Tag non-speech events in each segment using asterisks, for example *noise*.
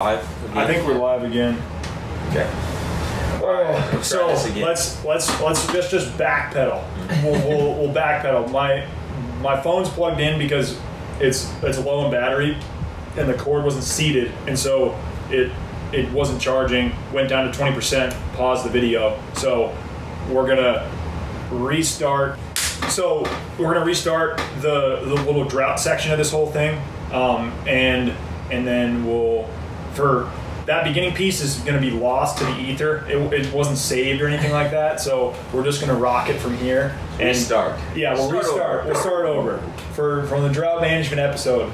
I think we're live again. Okay. Oh, let's so let's let's let's just just backpedal. we'll, we'll, we'll backpedal. My my phone's plugged in because it's it's low in battery, and the cord wasn't seated, and so it it wasn't charging. Went down to twenty percent. Paused the video. So we're gonna restart. So we're gonna restart the the little drought section of this whole thing, um, and and then we'll for that beginning piece is going to be lost to the ether. It, it wasn't saved or anything like that. So we're just going to rock it from here and Restart. Yeah, we'll Start restart. over. We'll start over for from the drought management episode.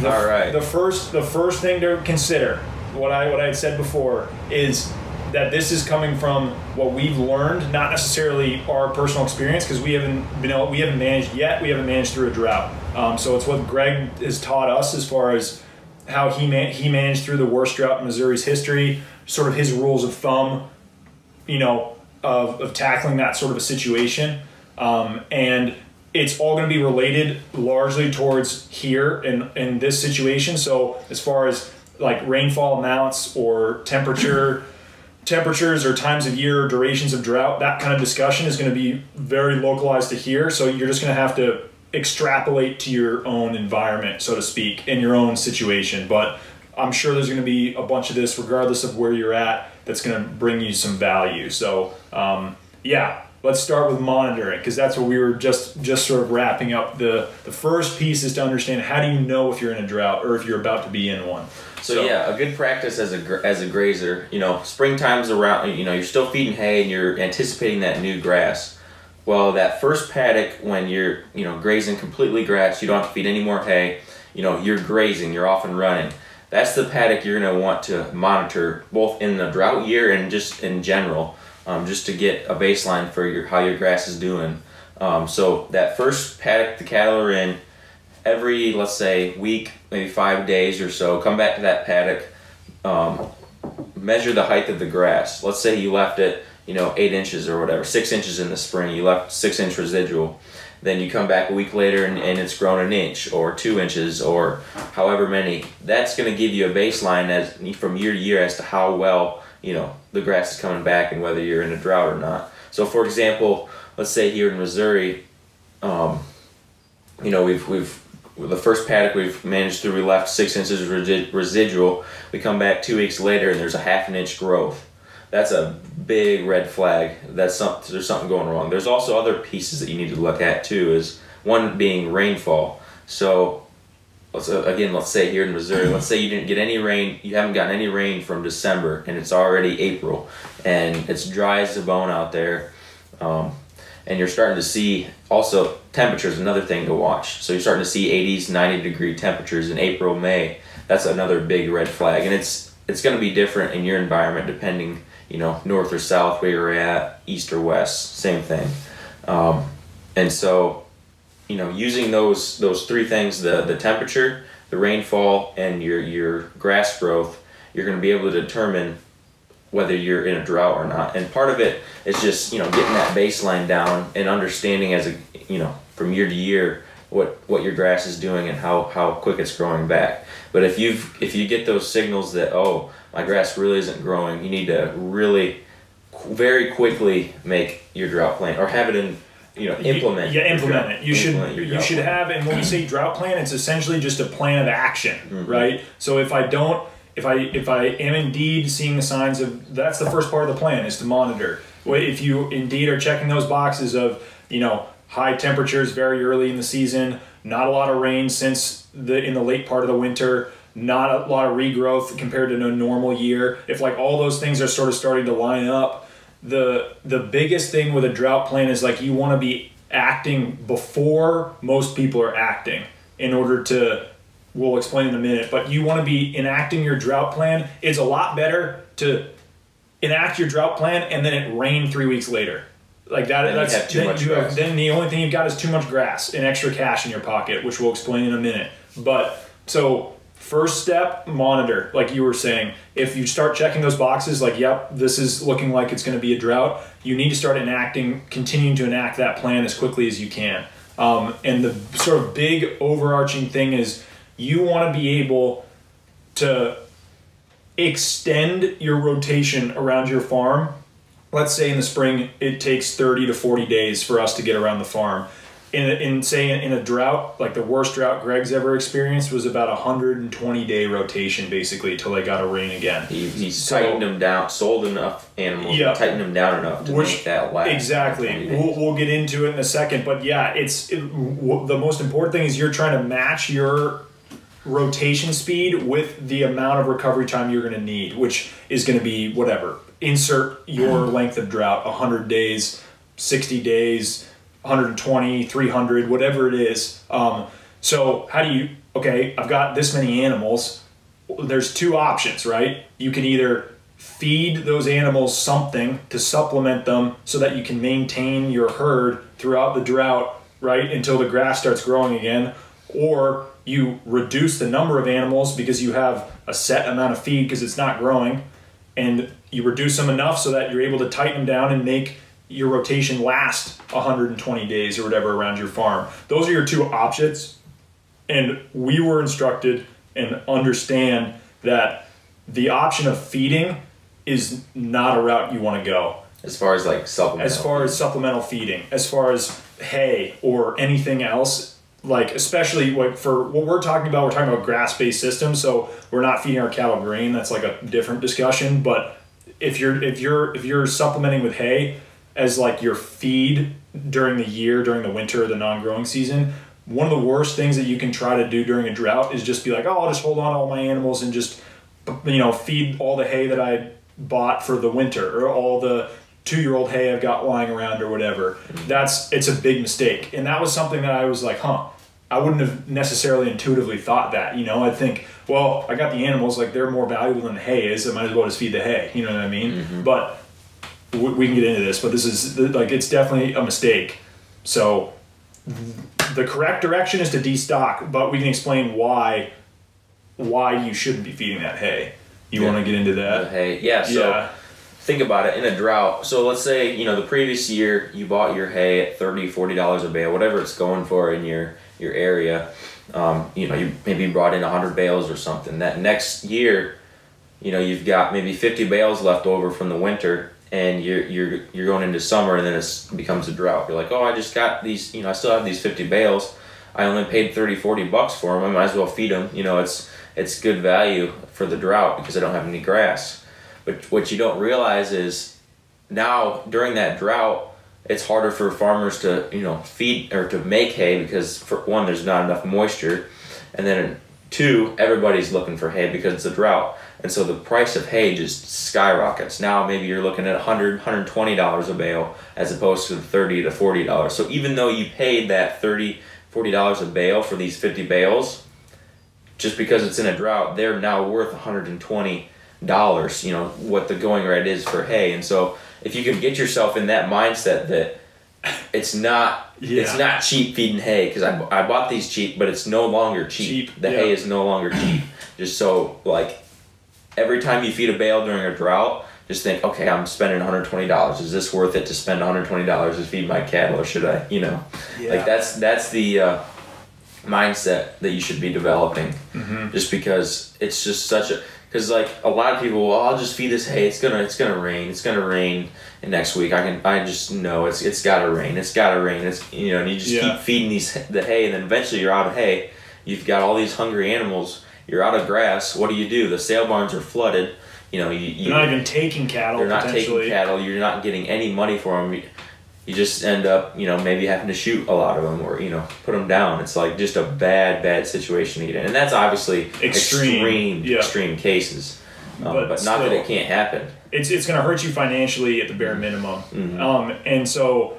The, All right. The first the first thing to consider, what I what I had said before, is that this is coming from what we've learned, not necessarily our personal experience, because we haven't been able, we haven't managed yet. We haven't managed through a drought. Um, so it's what Greg has taught us as far as how he man, he managed through the worst drought in Missouri's history, sort of his rules of thumb, you know, of, of tackling that sort of a situation. Um, and it's all going to be related largely towards here in, in this situation. So as far as like rainfall amounts or temperature, *laughs* temperatures or times of year, durations of drought, that kind of discussion is going to be very localized to here. So you're just going to have to extrapolate to your own environment, so to speak, in your own situation. But I'm sure there's going to be a bunch of this, regardless of where you're at, that's going to bring you some value. So, um, yeah, let's start with monitoring because that's what we were just just sort of wrapping up. the The first piece is to understand how do you know if you're in a drought or if you're about to be in one. So, yeah, a good practice as a as a grazer. You know, springtime's around. You know, you're still feeding hay and you're anticipating that new grass. Well, that first paddock when you're you know grazing completely grass, you don't have to feed any more hay. You know, you're grazing, you're off and running. That's the paddock you're going to want to monitor both in the drought year and just in general, um, just to get a baseline for your how your grass is doing. Um, so that first paddock the cattle are in, every let's say week, maybe five days or so, come back to that paddock, um, measure the height of the grass. Let's say you left it, you know, eight inches or whatever, six inches in the spring. You left six inch residual. Then you come back a week later and, and it's grown an inch or two inches or however many. That's going to give you a baseline as from year to year as to how well you know the grass is coming back and whether you're in a drought or not. So, for example, let's say here in Missouri, um, you know, we've we've the first paddock we've managed through, we left six inches resi- residual. We come back two weeks later and there's a half an inch growth. That's a big red flag. That's some, there's something going wrong. There's also other pieces that you need to look at too. Is one being rainfall. So, uh, again, let's say here in Missouri, let's say you didn't get any rain. You haven't gotten any rain from December, and it's already April, and it's dry as a bone out there. Um, and you're starting to see also temperatures another thing to watch so you're starting to see 80s 90 degree temperatures in april may that's another big red flag and it's it's going to be different in your environment depending you know north or south where you're at east or west same thing um, and so you know using those those three things the the temperature the rainfall and your your grass growth you're going to be able to determine whether you're in a drought or not. And part of it is just you know getting that baseline down and understanding as a you know from year to year what what your grass is doing and how how quick it's growing back. But if you've if you get those signals that oh my grass really isn't growing, you need to really very quickly make your drought plan or have it in you know implement. Yeah, implement drought- it. You should implement your you should plan. have, and when we say drought plan, it's essentially just a plan of action, Mm-hmm. right? So if I don't, if I if I am indeed seeing the signs of, that's the first part of the plan is to monitor. Well, If you indeed are checking those boxes of you know high temperatures very early in the season, not a lot of rain since the in the late part of the winter. Not a lot of regrowth compared to a normal year. If like all those things are sort of starting to line up, the the biggest thing with a drought plan is like you want to be acting before most people are acting in order to we'll explain in a minute but you want to be enacting your drought plan. It's a lot better to enact your drought plan and then it rain three weeks later. Like that Then you that's then, you have- then the only thing you've got is too much grass and extra cash in your pocket which we'll explain in a minute. But so first step monitor like you were saying if you start checking those boxes like yep this is looking like it's going to be a drought you need to start enacting continuing to enact that plan as quickly as you can um, and the sort of big overarching thing is you want to be able to extend your rotation around your farm. Let's say in the spring it takes 30 to 40 days for us to get around the farm. In, a, in say in a drought, like the worst drought Greg's ever experienced was about a 120 day rotation basically till they got a rain again. He, he So- tightened them down, sold enough animals, Yeah. tightened them down enough to Which- make that last. Exactly. We'll, we'll get into it in a second, but yeah, it's it, w- the most important thing is you're trying to match your rotation speed with the amount of recovery time you're going to need, which is going to be whatever. Insert your *clears throat* length of drought 100 days, 60 days, 120, 300, whatever it is. Um, so, how do you, okay, I've got this many animals. There's two options, right? You can either feed those animals something to supplement them so that you can maintain your herd throughout the drought, right, until the grass starts growing again, or you reduce the number of animals because you have a set amount of feed because it's not growing, and you reduce them enough so that you're able to tighten them down and make your rotation last 120 days or whatever around your farm. Those are your two options. And we were instructed and understand that the option of feeding is not a route you want to go. as far as like supplements. As far as supplemental feeding, as far as hay or anything else, like especially what for what we're talking about, we're talking about grass-based systems. So we're not feeding our cattle grain. That's like a different discussion. But if you're if you're if you're supplementing with hay as like your feed during the year, during the winter or the non-growing season, one of the worst things that you can try to do during a drought is just be like, oh, I'll just hold on to all my animals and just you know feed all the hay that I bought for the winter or all the two year old hay I've got lying around or whatever. That's it's a big mistake. And that was something that I was like, huh, I wouldn't have necessarily intuitively thought that. You know, I'd think, well, I got the animals, like they're more valuable than the hay is. I might as well just feed the hay. You know what I mean? Mm-hmm. But we, we can get into this, but this is like it's definitely a mistake. So the correct direction is to destock, but we can explain why why you shouldn't be feeding that hay. You Yeah. want to get into that? hay. Yeah. So yeah. think about it in a drought. So let's say you know the previous year you bought your hay at 30 40 dollars a bale, whatever it's going for in your your area. Um, you know you maybe brought in 100 bales or something. That next year, you know you've got maybe 50 bales left over from the winter. And you're you're you're going into summer, and then it becomes a drought. You're like, oh, I just got these. You know, I still have these 50 bales. I only paid 30, 40 bucks for them. I might as well feed them. You know, it's it's good value for the drought because I don't have any grass. But what you don't realize is now during that drought, it's harder for farmers to you know feed or to make hay because for one, there's not enough moisture, and then two, everybody's looking for hay because it's a drought, and so the price of hay just skyrockets. Now maybe you're looking at 100 120 dollars a bale as opposed to the 30 to 40 dollars. So even though you paid that $30, 40 dollars a bale for these 50 bales, just because it's in a drought, they're now worth 120 dollars. You know what the going rate is for hay, and so if you can get yourself in that mindset that it's not it's not cheap feeding hay because I, I bought these cheap, but it's no longer cheap. Cheap, the yeah. hay is no longer cheap. Just so like every time you feed a bale during a drought. Just think, okay, I'm spending $120. Is this worth it to spend $120 to feed my cattle, or should I, you know, Yeah. like that's that's the uh, mindset that you should be developing Mm-hmm. just because it's just such a because like a lot of people well i'll just feed this hay it's gonna it's gonna rain it's gonna rain next week i can i just know it's it's gotta rain it's gotta rain it's you know and you just Yeah. keep feeding these the hay and then eventually you're out of hay you've got all these hungry animals you're out of grass what do you do the sale barns are flooded you know you, you You're not even taking cattle. you're not taking cattle. You're not getting any money for them. You, you just end up, you know, maybe having to shoot a lot of them or you know put them down. It's like just a bad, bad situation to get in, and that's obviously Extreme, extreme, yeah. extreme cases. Um, But but not that it can't happen. it's it's going to hurt you financially at the bare minimum. Mm-hmm. Um, and so,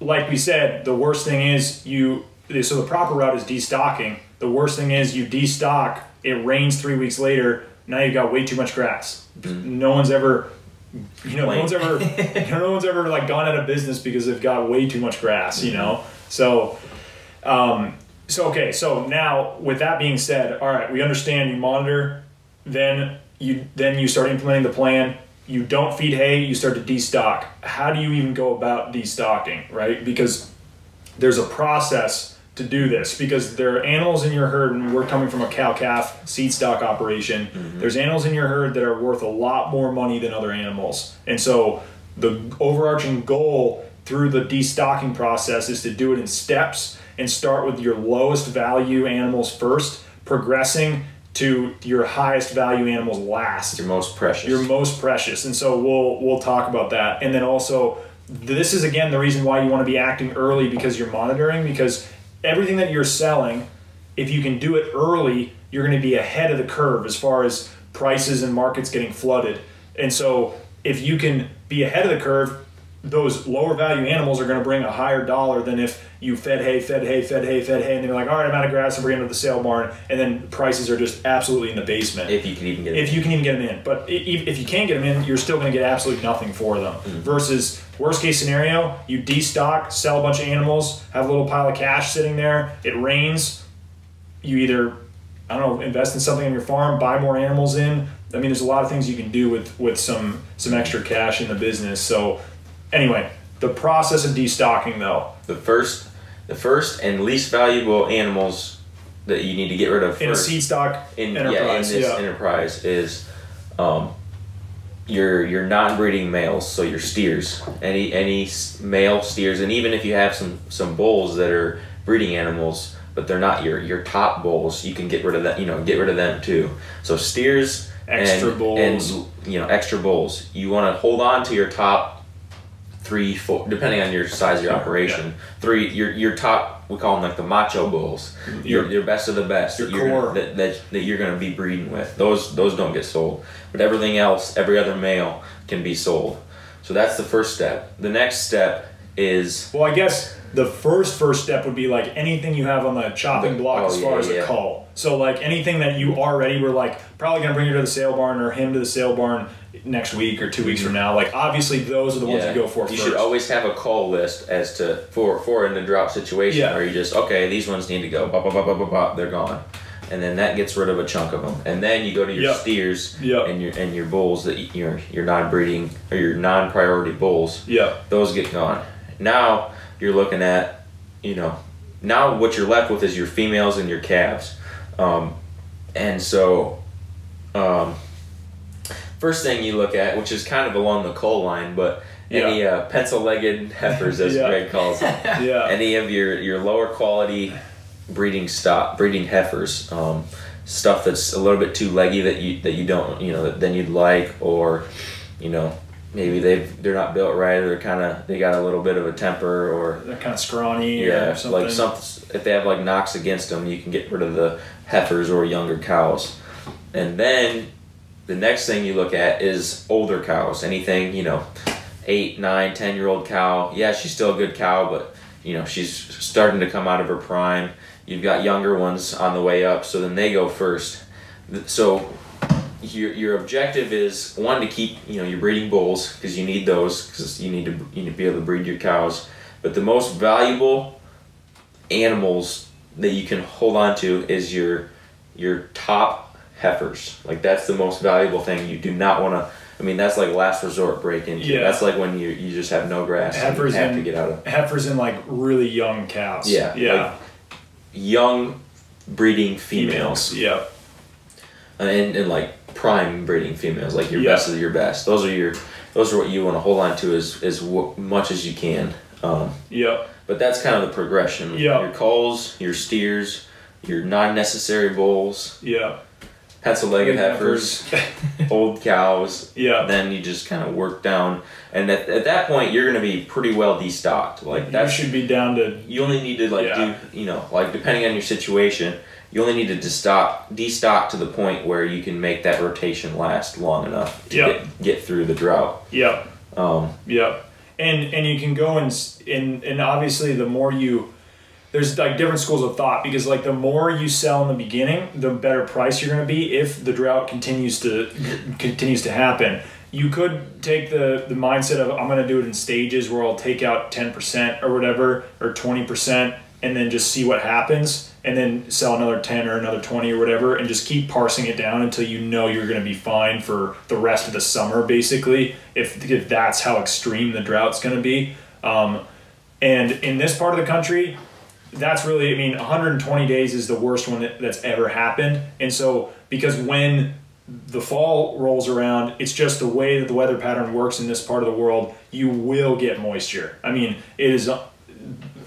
like we said, the worst thing is you. So the proper route is destocking. The worst thing is you destock. It rains three weeks later. Now you've got way too much grass. No one's ever, you know, no one's ever, *laughs* no one's ever like gone out of business because they've got way too much grass. You know, so. Um, so okay, so now with that being said, all right, we understand you monitor, then you then you start implementing the plan. You don't feed hay, you start to destock. How do you even go about destocking, right? Because there's a process to do this because there are animals in your herd, and we're coming from a cow calf seed stock operation. Mm-hmm. There's animals in your herd that are worth a lot more money than other animals, and so the overarching goal through the destocking process is to do it in steps and start with your lowest value animals first, progressing to your highest value animals last. Your most precious. your most precious. And so we'll we'll talk about that. And then also this is again the reason why you want to be acting early because you're monitoring because everything that you're selling if you can do it early you're going to be ahead of the curve as far as prices and markets getting flooded. And so if you can be ahead of the curve those lower value animals are going to bring a higher dollar than if you fed hay, fed hay, fed hay, fed hay, and they're like, all right, I'm out of grass, and we're it to the sale barn, and then prices are just absolutely in the basement if you can even get if you can even get them in. But if if you can't get them in, you're still going to get absolutely nothing for them. Mm-hmm. Versus worst case scenario, you destock, sell a bunch of animals, have a little pile of cash sitting there. It rains. You either I don't know invest in something on your farm, buy more animals in. I mean, there's a lot of things you can do with with some some extra cash in the business. So anyway, the process of destocking though the first, the first and least valuable animals that you need to get rid of in a seed stock in yeah in enterprise, this yeah. enterprise is um, your your non-breeding males, so your steers, any any male steers, and even if you have some some bulls that are breeding animals, but they're not your your top bulls, you can get rid of that. You know, get rid of them too. So steers Extra and, bulls. and you know extra bulls. You want to hold on to your top three, four, depending on your size of your operation. Three, your your top. We call them like the macho bulls. Your Your- your best of the best. your that you're gonna- that, that, that you're going to be breeding with. Those those don't get sold, but everything else, every other male can be sold. So that's the first step. The next step is Well, I guess the first first step would be like anything you have on the chopping block oh, as far yeah, as a yeah. cull. So like anything that you already were like probably gonna bring her to the sale barn or him to the sale barn next week or two weeks from mm-hmm. now. Like obviously those are the ones yeah, you go for you first. should always have a cull list as to for for in the drop situation Yeah. where you just okay these ones need to go blah blah blah blah blah blah they're gone, and then that gets rid of a chunk of them, and then you go to your Yep. steers Yep. and your and your bulls that y- your your non breeding or your non priority bulls. yeah. those get gone. Now you're looking at, you know, now what you're left with is your females and your calves. Um, and so, um, first thing you look at, which is kind of along the cull line, but any uh, pencil-legged *laughs* heifers, as Yeah. Greg calls them, *laughs* Yeah. any of your your lower quality breeding stock, breeding heifers, um, stuff that's a little bit too leggy that you that you don't you know than you'd like, or you know maybe they've they're not built right, or they're kind of they got a little bit of a temper, or They're kind of scrawny yeah, or something. like some if they have like knocks against them, you can get rid of the heifers or younger cows, and then the next thing you look at is older cows. Anything you know, eight, nine, ten year old cow. Yeah, she's still a good cow, but you know she's starting to come out of her prime. You've got younger ones on the way up, so then they go first. So your, your objective is one to keep you know your breeding bulls because you need those because you need to you need to be able to breed your cows. But the most valuable animals that you can hold on to is your your top heifers. Like that's the most valuable thing. You do not want to. I mean, that's like last resort break into. Yeah. That's like when you you just have no grass. and Heifers you have to and- get out of heifers and like really young cows. Yeah, Yeah. like young breeding females Yeah. and, and like prime breeding females, like your Yeah. best of your best. Those are your those are what you want to hold on to as as w- much as you can. Um, Yeah. but that's kind of the progression. Yeah. Your culls, your steers, your non-necessary bulls, Yeah. pencil-legged heifers, *laughs* old cows. Yeah. Then you just kind of work down, and at, at that point you're going to be pretty well destocked. Like That should be down to you only need to like Yeah. do you know like depending on your situation you only need to destock destock to the point where you can make that rotation last long enough to Yeah. get, get through the drought yeah. um, Yep. And and you can go and and and obviously the more you there's like different schools of thought because like the more you sell in the beginning, the better price you're going to be if the drought continues to continues to happen. You could take the the mindset of I'm going to do it in stages where I'll take out 10% or whatever or 20% and then just see what happens and then sell another 10 or another 20 or whatever and just keep parsing it down until you know you're going to be fine for the rest of the summer basically if, if that's how extreme the drought's going to be um, and in this part of the country that's really, I mean, 120 days is the worst one that, that's ever happened. And so, because when the fall rolls around, it's just the way that the weather pattern works in this part of the world, you will get moisture. I mean, it is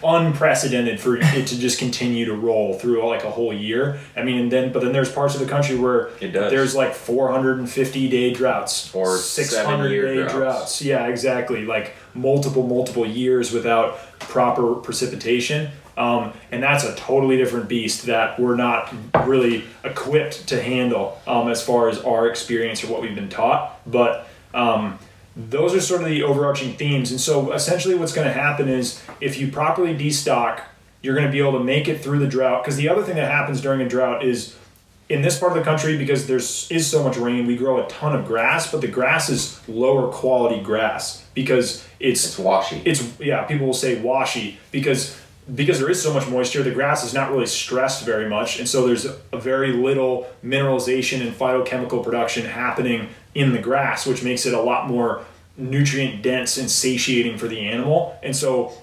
unprecedented for it to just continue to roll through like a whole year. I mean, and then but then there's parts of the country where It does. there's like 450 day droughts Or 600 seven-year day droughts. droughts. Yeah, exactly. Like multiple multiple years without proper precipitation. Um, and that's a totally different beast that we're not really equipped to handle um, as far as our experience or what we've been taught. But um, those are sort of the overarching themes. And so essentially, what's going to happen is if you properly destock, you're going to be able to make it through the drought. Because the other thing that happens during a drought is in this part of the country, because there's is so much rain, we grow a ton of grass, but the grass is lower quality grass because it's It's washy. it's yeah people will say washy because because there is so much moisture the grass is not really stressed very much and so there's a very little mineralization and phytochemical production happening in the grass which makes it a lot more nutrient dense and satiating for the animal. And so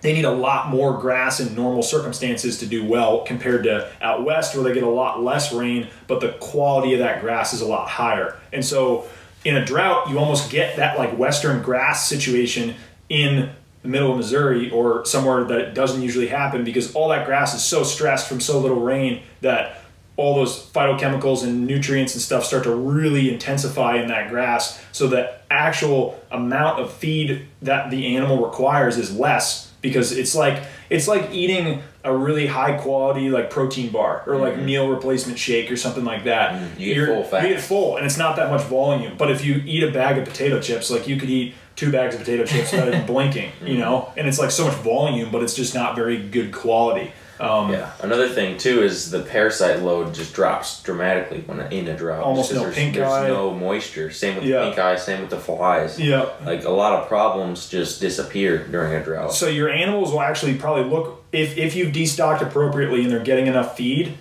they need a lot more grass in normal circumstances to do well compared to out west where they get a lot less rain but the quality of that grass is a lot higher. And so in a drought you almost get that like western grass situation in the middle of missouri or somewhere that it doesn't usually happen because all that grass is so stressed from so little rain that all those phytochemicals and nutrients and stuff start to really intensify in that grass so the actual amount of feed that the animal requires is less because it's like it's like eating a really high quality like protein bar or like meal replacement shake or something like that Mm-hmm. You get full fast. you get full and it's not that much volume but if you eat a bag of potato chips like you could eat two bags of potato chips without even *laughs* blinking Mm-hmm. you know and it's like so much volume but it's just not very good quality um, Yeah. Another thing too is the parasite load just drops dramatically when in a drought. Almost no there's, pink there's eye. no moisture. Same with Yeah. the pink eye. Same with the flies. yeah Like a lot of problems just disappear during a drought. So your animals will actually probably look if if you've destocked appropriately and they're getting enough feed,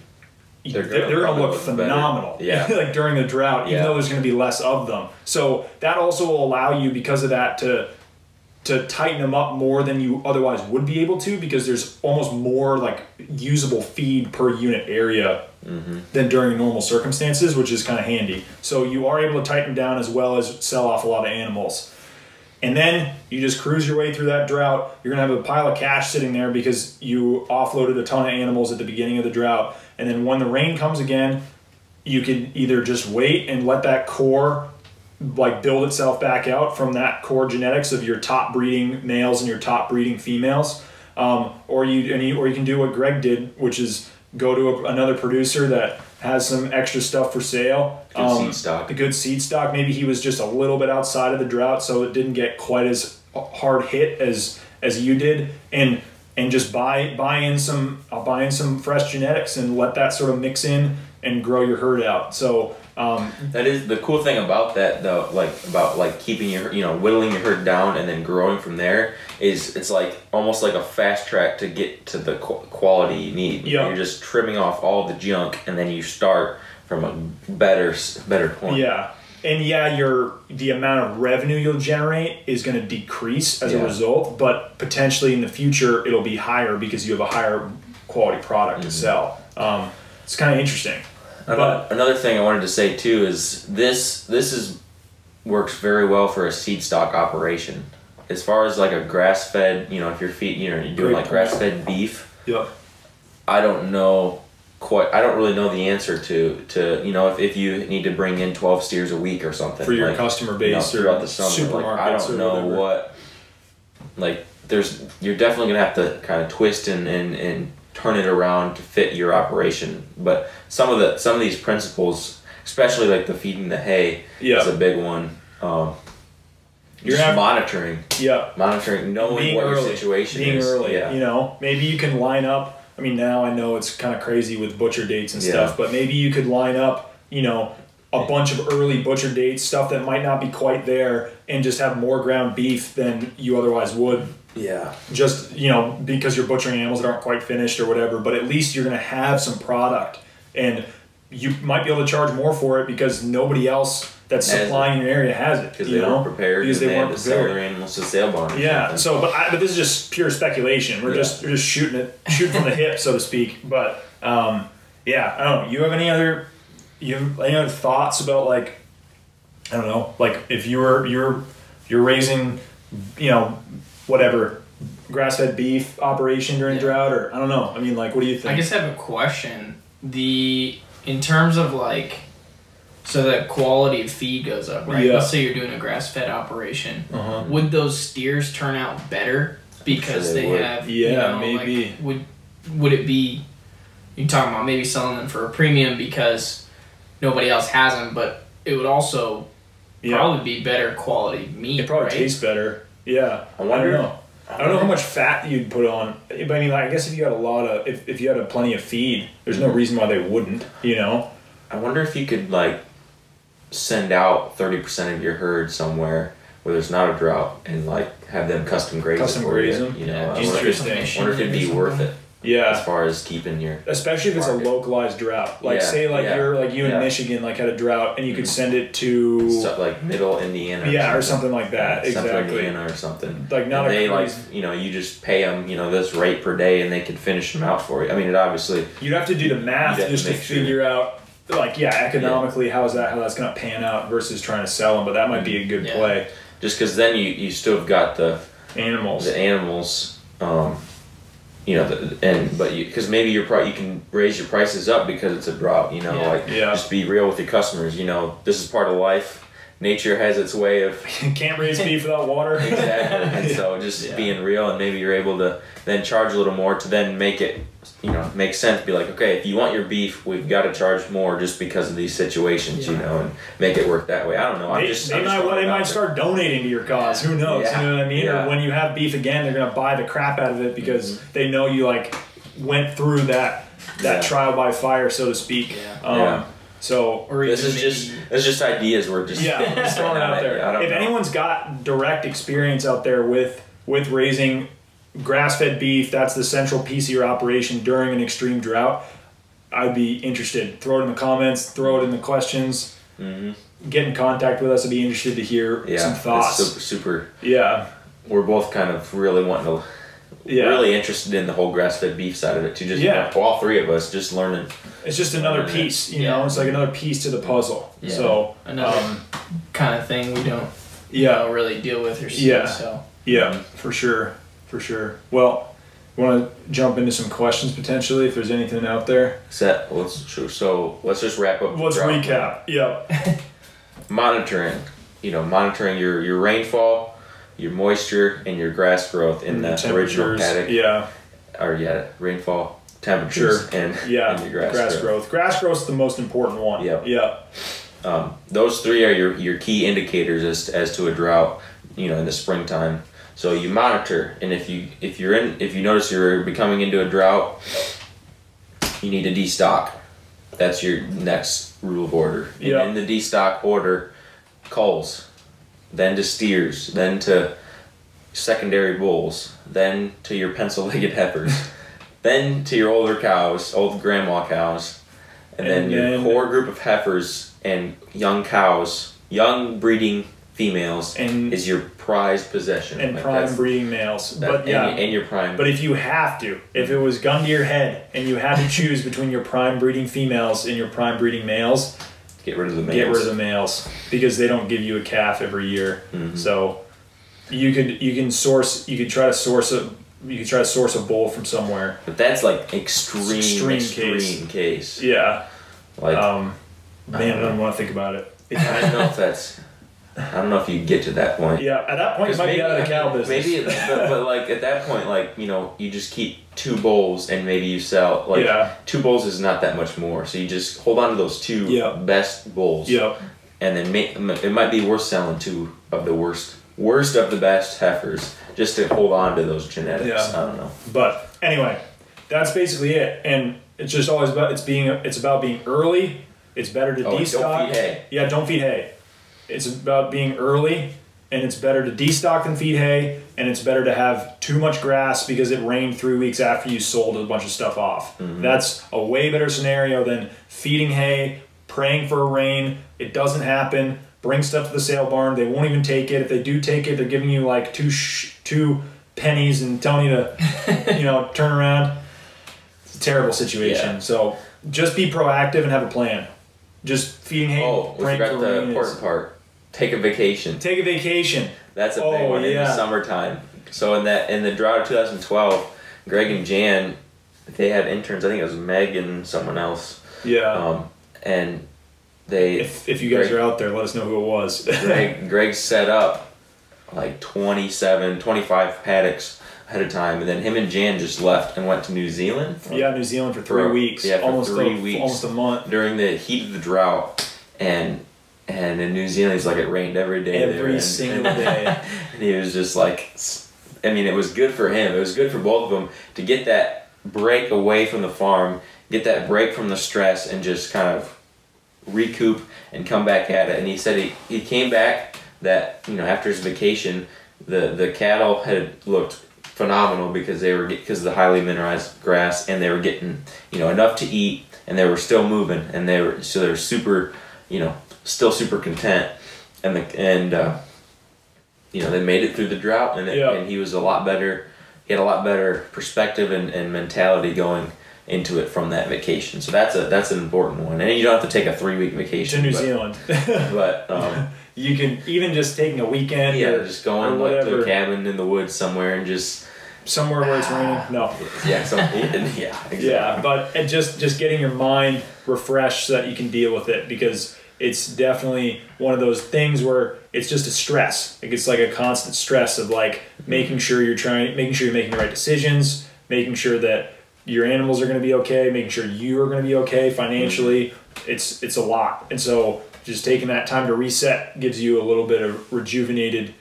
They're gonna they're gonna look look better. phenomenal. Yeah. *laughs* like during the drought, even Yeah. though there's gonna be less of them. So that also will allow you because of that to to tighten them up more than you otherwise would be able to because there's almost more like usable feed per unit area mm-hmm. than during normal circumstances, which is kind of handy. So you are able to tighten down as well as sell off a lot of animals. And then you just cruise your way through that drought. You're gonna have a pile of cash sitting there because you offloaded a ton of animals at the beginning of the drought. And then when the rain comes again, you can either just wait and let that core like build itself back out from that core genetics of your top breeding males and your top breeding females, um, or you and you, or you can do what Greg did, which is go to a, another producer that has some extra stuff for sale. Good seed stock. A good seed stock. Maybe he was just a little bit outside of the drought, so it didn't get quite as hard hit as as you did, and and just buy buy in some uh, buy in some fresh genetics and let that sort of mix in and grow your herd out. So. Um, That is the cool thing about that though, like about like keeping your you know whittling your herd down and then growing from there is it's like almost like a fast track to get to the qu- quality you need. Yeah. You're just trimming off all the junk and then you start from a better better point. Yeah. And yeah, your the amount of revenue you'll generate is going to decrease as a result, but potentially in the future it'll be higher because you have a higher quality product Mm-hmm. to sell. Um, it's kind of interesting. Another, another thing I wanted to say too is this this is works very well for a seed stock operation. As far as like a grass fed, you know, if you're feed, you know, you're doing like grass fed beef. Yep. I don't know quite. I don't really know the answer to to you know if, if you need to bring in twelve steers a week or something For your like, customer you know, base or throughout the summer. Like, I don't know whatever. what. Like there's you're definitely gonna have to kind of twist and, and and turn it around to fit your operation. But some of the some of these principles, especially like the feeding the hay, Yeah. is a big one. Um, You're just gonna monitoring, Yeah. monitoring, knowing being what early, your situation being is. early. Yeah. You know, maybe you can line up. I mean, now I know it's kind of crazy with butcher dates and Yeah. stuff, but maybe you could line up. You know, a bunch of early butcher dates, stuff that might not be quite there, and just have more ground beef than you otherwise would. Yeah. Just you know, because you're butchering animals that aren't quite finished or whatever. But at least you're going to have some product, and you might be able to charge more for it because nobody else that's Has it. supplying your area has it. because they know? weren't prepared Because they they weren't to sell their animals to sale barn. or Yeah. So, but I, but this is just pure speculation. We're Yeah. just we're just shooting it, shooting from the hip, so to speak. But um, yeah, I don't know. You have any other you have any other thoughts about like I don't know, like if you were you're you're raising, you know, whatever grass fed beef operation during Yeah. drought, or I don't know. I mean, like, what do you think? I guess I have a question. The in terms of like, so that quality of feed goes up, right? Yeah. Let's say you're doing a grass fed operation. Uh-huh. Would those steers turn out better because they they, would. have? you Yeah, know, maybe. Like, would would it be? You're talking about maybe selling them for a premium because nobody else has them, but it would also Yeah. probably be better quality meat. It probably right? tastes better. Yeah. I wonder- don't know. I don't know how much fat you'd put on. But I mean, like, I guess if you had a lot of, if, if you had a plenty of feed, there's no reason why they wouldn't. You know. I wonder if you could like send out thirty percent of your herd somewhere where there's not a drought and like have them custom graze Custom for graze you. them? You know, Yeah, I just wonder, Interesting. wonder if it'd be worth something. It as far as keeping your Especially if it's a localized drought. Like Yeah, say like yeah, you're like you in yeah. Michigan like had a drought and you could Mhm. send it to stuff like middle Indiana. yeah or something like that. Central Exactly. Indiana or something. Like not they like you know you just pay them you know this rate per day and they can finish them out for you. I mean it obviously You'd have to do the math You'd to just to make sure. figure out like yeah economically how's that how that's gonna pan out versus trying to sell them. But that might be a good Yeah. play. just because then you you still have got the Animals. the animals, um, you know, the, and but you because maybe your pri you can raise your prices up because it's a drought. You know, Yeah. like Yeah. just be real with your customers. You know, this is part of life. Nature has its way of *laughs* Can't raise beef without water. exactly, *laughs* and so just Yeah. being real, and maybe you're able to then charge a little more to then make it, you know, make sense. Be like, okay, if you want your beef, we've got to charge more just because of these situations, you know, and make it work that way. I don't know. I'm They, just they I'm just might, throwing they might there. start donating to your cause. Who knows? Yeah. You know what I mean? Yeah. Mm-hmm. Or when you have beef again, they're gonna buy the crap out of it because they know you like went through that that Yeah. trial by fire, so to speak. Yeah. Um, Yeah. So Or This even is just maybe- it's just ideas. We're just yeah, *laughs* just throwing it out there. I If know. anyone's got direct experience out there with with raising grass-fed beef, that's the central piece of your operation during an extreme drought. I'd be interested. Throw it in the comments. Throw it in the questions. hmm Get in contact with us. I'd be interested to hear Yeah, some thoughts. It's super, super. yeah, We're both kind of really wanting to, yeah. really interested in the whole grass-fed beef side of it too. Just Yeah. all three of us just learning. It's just another Yeah. piece, you know. Yeah. It's like another piece to the puzzle. Yeah. So, Another- um, kind of thing we don't you yeah, know, really deal with or see. Yeah. So yeah, for sure, for sure. Well, want to jump into some questions potentially if there's anything out there. Set. Let's so- so let's just wrap up. Let's drought. recap. Yeah, *laughs* Monitoring. You know, monitoring your your rainfall, your moisture, and your grass growth in the original paddock. Yeah, Or yeah, rainfall, temperatures, and yeah. and your grass, grass growth. growth. Grass growth's the most important one. Yep. Yeah. Um, those three are your, your key indicators as, to, as to a drought, you know, in the springtime. So you monitor, and if you if you're in if you notice you're becoming into a drought, you need to destock. That's your next rule of order. And Yeah. in the destock order, culls, then to steers, then to secondary bulls, then to your pencil-legged *laughs* heifers, then to your older cows, old grandma cows, and, then, And your core group of heifers and young cows, young breeding females, And is your prized possession. and Like, prime breeding males. that- but and, yeah, and your prime. But if you have to, if it was gun to your head and you had to *laughs* choose between your prime breeding females and your prime breeding males, get rid of the males. get rid of the males because they don't give you a calf every year. Mhm. So you could you can source you could try to source a you could try to source a bull from somewhere. But that's like extreme, Extreme extreme, case. case. Yeah. Like Um, man, I Um, don't want to think about it. *laughs* I don't know if that's. I don't know if you get to that point. Yeah, at that point you might be out of the cow business. Maybe, but, but like at that point, like you know, you just keep two bowls and maybe you sell like Yeah. two bowls is not that much more. So you just hold on to those two Yeah. best bowls, Yep. and then make, it might be worth selling two of the worst, worst of the best heifers just to hold on to those genetics. Yeah. I don't know. But anyway, that's basically it. And it's just always about it's being it's about being early. It's better to Oh, destock. don't feed hay. Yeah, don't feed hay. It's about being early, and it's better to destock than feed hay, and it's better to have too much grass because it rained three weeks after you sold a bunch of stuff off. Mm-hmm. That's a way better scenario than feeding hay, praying for a rain. It doesn't happen, bring stuff to the sale barn. They won't even take it. If they do take it, they're giving you like two sh- two pennies and telling you to, *laughs* you know, turn around. It's a terrible situation. Yeah. So just be proactive and have a plan. Just feeding hay, Oh, we forgot for the important part. Take a vacation. Take a vacation. That's a big Oh, one in the summertime. So in that in the drought of 2012, Greg and Jan, they had interns. I think it was Meg and someone else. Yeah. Um, and they if, if you guys Greg- are out there, let us know who it was. *laughs* Greg, Greg set up like 27, 25 paddocks ahead of time, and then him and Jan just left and went to New Zealand. yeah, New Zealand for three For- weeks. yeah, for almost three a, weeks. Almost a month. during the heat of the drought, and and in New Zealand, he's like it rained every day. there, Every and- single and- *laughs* day. and he was just like, I mean, it was good for him. It was good for both of them to get that break away from the farm, get that break from the stress, and just kind of recoup and come back at it. And he said he, he came back that you know after his vacation, the the cattle had looked phenomenal because they were because of the highly mineralized grass, and they were getting you know enough to eat, and they were still moving, and they were so they were super, you know, still super content, and the and. Uh, you know, they made it through the drought, and, it, Yeah. and he was a lot better. He had a lot better perspective and, and mentality going into it from that vacation. So that's a that's an important one. And you don't have to take a three week vacation to. New but, Zealand. *laughs* But um, *laughs* you can even just taking a weekend yeah, or, just going like to a cabin in the woods somewhere and just somewhere where it's raining. No. yeah, some, *laughs* yeah, exactly. Yeah, but and just just getting your mind refreshed so that you can deal with it because it's definitely one of those things where it's just a stress. Like it's like a constant stress of like making sure you're trying, making sure you're making the right decisions, making sure that your animals are going to be okay, making sure you are going to be okay financially. It's it's a lot, and so just taking that time to reset gives you a little bit of rejuvenated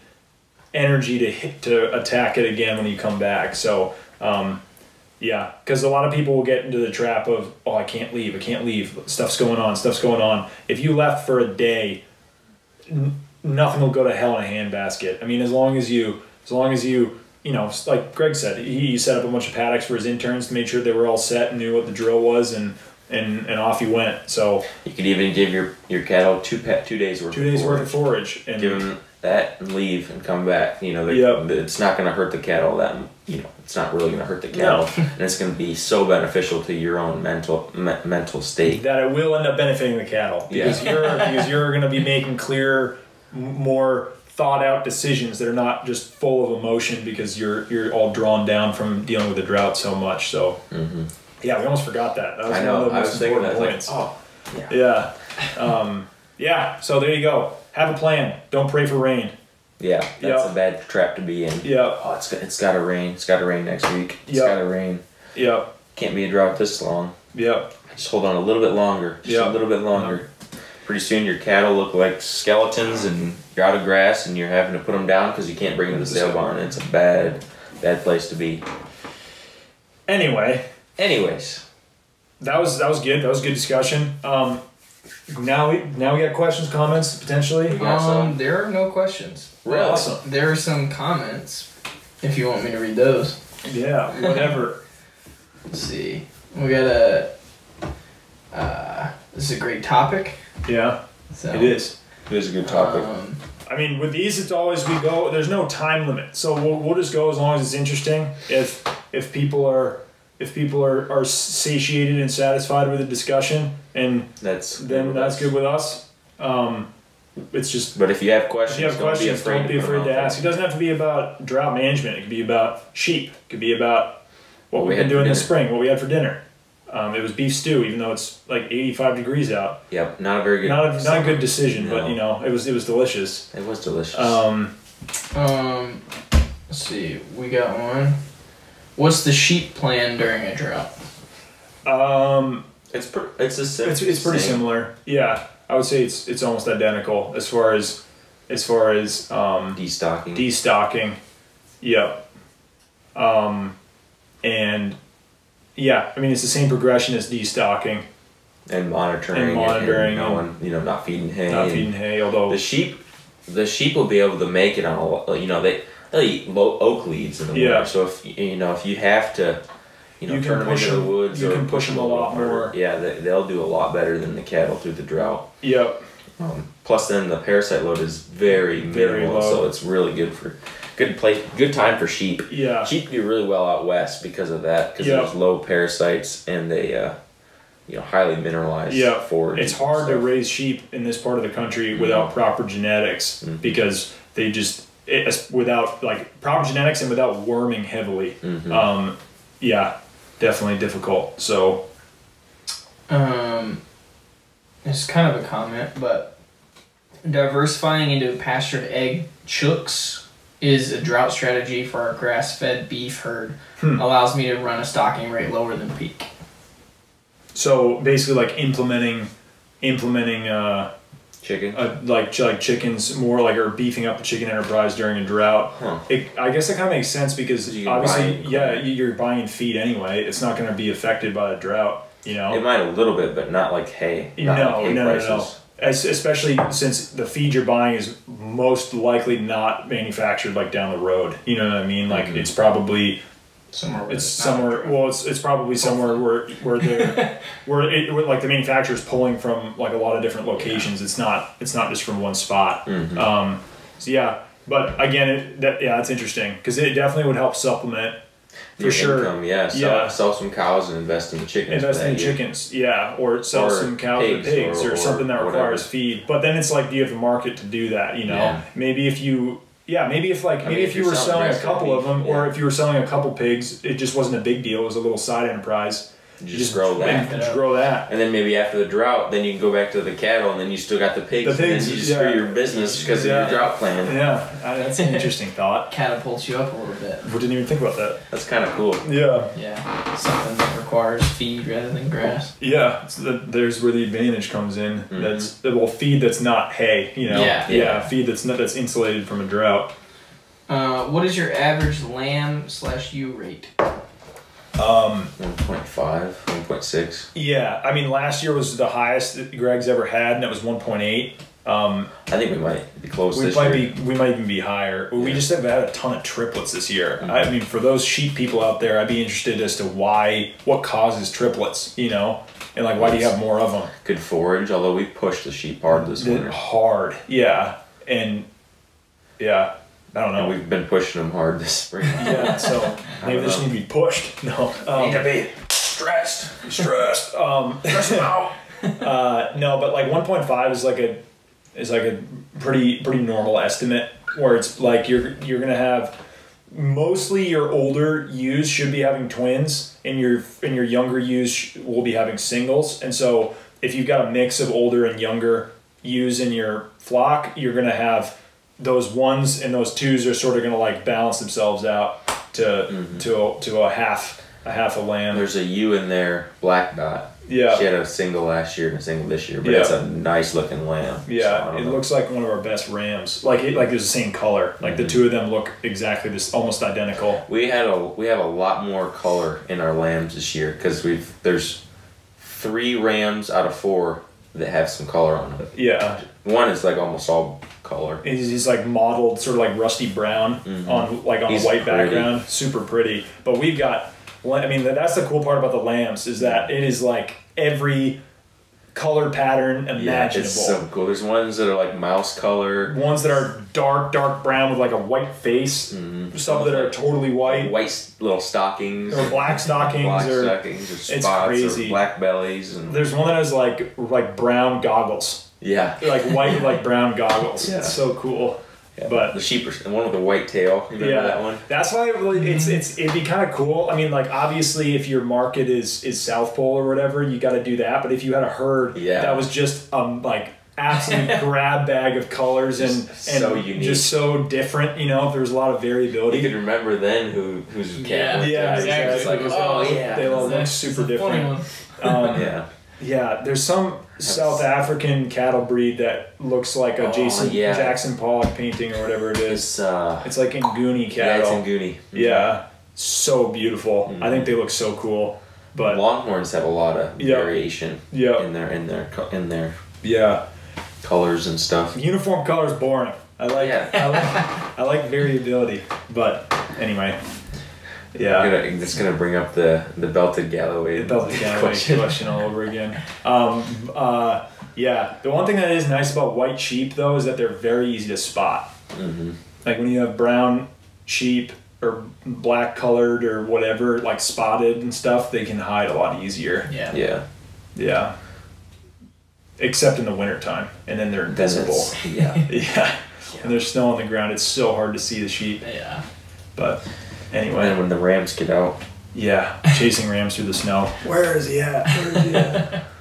energy to hit, to attack it again when you come back. So. Um, yeah, because a lot of people will get into the trap of, oh, I can't leave, I can't leave, stuff's going on, stuff's going on. If you left for a day, n- nothing will go to hell in a handbasket. I mean, as long as you, as long as you, you know, like Greg said, he, set up a bunch of paddocks for his interns to make sure they were all set and knew what the drill was, and and and off he went. So You could even give your your cattle two pa- two days worth. two days worth of forage. forage, and Give them that and leave and come back. You know, Yep. it's not going to hurt the cattle. That you know, it's not really going to hurt the cattle, *laughs* and it's going to be so beneficial to your own mental me- mental state. that it will end up benefiting the cattle because Yeah. you're because you're going to be making clear, more thought out decisions that are not just full of emotion because you're you're all drawn down from dealing with the drought so much. So yeah, we almost forgot that. That was I one of know. the I most was thinking that. important Like, points. oh, yeah. yeah, um, yeah. So there you go. Have a plan. Don't pray for rain. Yeah, that's Yep. a bad trap to be in. Yeah, Oh, it's got, it's got to rain. It's got to rain next week. It's Yep. got to rain. yeah, Can't be a drought this long. yeah. Just hold on a little bit longer. Just Yep. a little bit longer. Pretty soon your cattle look like skeletons and you're out of grass and you're having to put them down because you can't bring them to the sale barn. It's a bad, bad place to be. Anyway, Anyways, that was that was good. That was good discussion. Um, now we now we got questions, comments potentially. We Um, there are no questions. Really? Awesome. There are some comments. If you want me to read those. Yeah, whatever. *laughs* Let's see. We got a. Uh, this is a great topic. yeah, So, it is. it is a good topic. Um, I mean, with these, it's always we go. There's no time limit, so we'll, we'll just go as long as it's interesting. If if people are if people are, are satiated and satisfied with the discussion, and that's then with that's us. good with us. Um, it's just But if you have if questions, you have don't questions, be afraid, don't be afraid them to ask. It doesn't have to be about drought management. It could be about sheep. It could be about what What we we've had been doing this spring, what we had for dinner. Um, it was beef stew, even though it's like 85 degrees out. Yep, not a very good. Not a, not a good decision, but you know, it was it was delicious. It was delicious. Um, um, let's see. We got one. What's the sheep plan during a drought? um, it's pr- it's a sim- it's, it's pretty same. similar. Yeah, I would say it's it's almost identical as far as as far as um, Destocking. destocking. Yep. Um, and yeah, I mean it's the same progression as destocking, and monitoring And monitoring and, and- no one, you know, not feeding hay. not feeding hay. Although The sheep, the sheep will be able to make it on a, you know, they they'll eat low oak leaves in the Yeah. winter. So if you know if you have to, you know, You can turn them push into the them- woods you or can push them a lot harder, more. Yeah, they, they'll do a lot better than the cattle through the drought. yep, Um, plus, then the parasite load is very Very minimal, low. so it's really good for good place, good time for sheep. Yeah. Sheep do really well out west because of that, because Yeah. there's low parasites and they, uh, you know, highly mineralized Yeah, forage. It's hard to raise sheep in this part of the country without proper genetics Mhm. because they just it, without like proper genetics and without worming heavily. Mhm. Um, yeah, definitely difficult. So Um, it's kind of a comment, but diversifying into pastured egg chooks is a drought strategy for our grass-fed beef herd. Hmm. Allows me to run a stocking rate lower than peak. so basically like implementing implementing uh, chicken. uh like like chickens more like or beefing up the chicken enterprise during a drought. Huh. It, I guess that kind of makes sense because obviously, yeah, you- you're buying feed anyway. It's not going to be affected by a drought, you know. It might a little bit, but not like hay. Not No, like hay no, no, prices. no. Es- Especially since the feed you're buying is most likely not manufactured like down the road. You know what I mean? Like Mhm. it's probably Somewhere it's somewhere. Well, it's it's probably somewhere where where they're *laughs* where it where, like the manufacturer's pulling from like a lot of different locations. It's not it's not just from one spot. Mhm. Um, so yeah, but again, it, that yeah, it's interesting because it definitely would help supplement for Your sure. Income, yeah. Sell, Yeah. sell some cows and invest in the chickens. Invest in chickens, yeah, or sell Or some cows pigs or pigs or, or- or something that whatever. requires feed. But then it's like, do you have the market to do that? You know, Yeah. maybe if you, yeah, maybe if like I maybe mean, if, if you were selling selling a couple of beef, them, or if you were selling a couple pigs, it just wasn't a big deal. It was a little side enterprise. You just, grow that. and just grow that. And then maybe after the drought, then you can go back to the cattle, and then you still got the pigs. The and pigs, then you just yeah. screw your business because Yeah. of your drought plan. Yeah, uh, that's an interesting thought. catapults you up a little bit. We didn't even think about that. That's kind of cool. Yeah, Yeah, something that requires feed rather than grass. yeah. It's the, there's where the advantage comes in. Mhm. That's well, feed that's not hay. You know, Yeah. yeah, feed that's not that's insulated from a drought. Uh, what is your average lamb slash ewe rate? Um, 1.5, 1.6. Yeah, I mean, last year was the highest that Greg's ever had, and that was 1.8. Um, I think we might be close we this might year. be, we might even be higher. We just have had a ton of triplets this year. Mhm. I mean, for those sheep people out there, I'd be interested as to why, what causes triplets, you know, and like why do you have more of them? Good forage, although we pushed the sheep hard this winter. Hard, yeah, and yeah, I don't know. we've been pushing them hard this spring. *laughs* yeah, so maybe they just need to be pushed. *laughs* No, um, be stressed. stressed. *laughs* Um, Stress them out. Uh, no, but like 1.5 is like a is like a pretty pretty normal estimate where it's like you're you're gonna have mostly your older ewes should be having twins and your and your younger ewes will be having singles and so if you've got a mix of older and younger ewes in your flock you're gonna have those ones and those twos are sort of gonna like balance themselves out to Mhm. to a, to a half a half a lamb There's a ewe in there, black dot. yeah She had a single last year and a single this year, but Yeah. it's a nice looking lamb. Yeah, don't it know. looks like one of our best rams. Like it, like it's the same color. Like the Mhm. two of them look exactly this, almost identical. We had a we have a lot more color in our lambs this year because we've there's three rams out of four that have some color on them. Yeah, One is like almost all color. he's, he's like modeled sort of like rusty brown Mhm. on like on He's a white pretty. background, super pretty. But we've got, I mean, that's the cool part about the lambs is that it is like every color pattern imaginable. Yeah, it's so cool. There's ones that are like mouse color. Ones that are dark, dark brown with like a white face. Mhm. Some that are totally white. white little stockings. Or black stockings black or- stockings or it's crazy. or black bellies and There's one that has like like brown goggles. Yeah. They're like white, like brown goggles. Yeah. It's so cool. Yeah, But- the sheep are the one with the white tail. You remember yeah, that one? that's why it really, it's it's it'd be kind of cool. I mean, like obviously, if your market is is South Pole or whatever, you got to do that. But if you had a herd Yeah. that was just um like absolute *laughs* grab bag of colors and Just and so unique. just so different, you know, if there was a lot of variability. You could remember then who whose cat. Yeah. Yeah, that. exactly. It's like, It was oh yeah. they all look super different. Um, yeah. Yeah, there's some South African cattle breed that looks like a Oh, Jason yeah. Jackson Pollock painting or whatever it is. It's uh. It's like Nguni Yeah, it's cattle. Nguni. Yeah, so beautiful. Mhm. I think they look so cool. But Longhorns have a lot of Yeah. variation yeah, in their in their in their yeah. colors and stuff. Uniform colors boring. I like Yeah. I like I like variability. But anyway, I'm yeah. gonna, it's gonna bring up the the belted Galloway The Belted Galloway question. question all over again. Um, uh, Yeah, the one thing that is nice about white sheep though is that they're very easy to spot. Mm-hmm. Like when you have brown sheep or black colored or whatever, like spotted and stuff, they can hide a lot easier. Yeah. Yeah. Yeah. Except in the wintertime, and then they're invisible. it's- *laughs* Yeah. Yeah. And there's snow on the ground. It's so hard to see the sheep. Yeah. But And anyway, then when the Rams get out. yeah, chasing rams through the snow. *laughs* Where is he at? Where is he at? *laughs*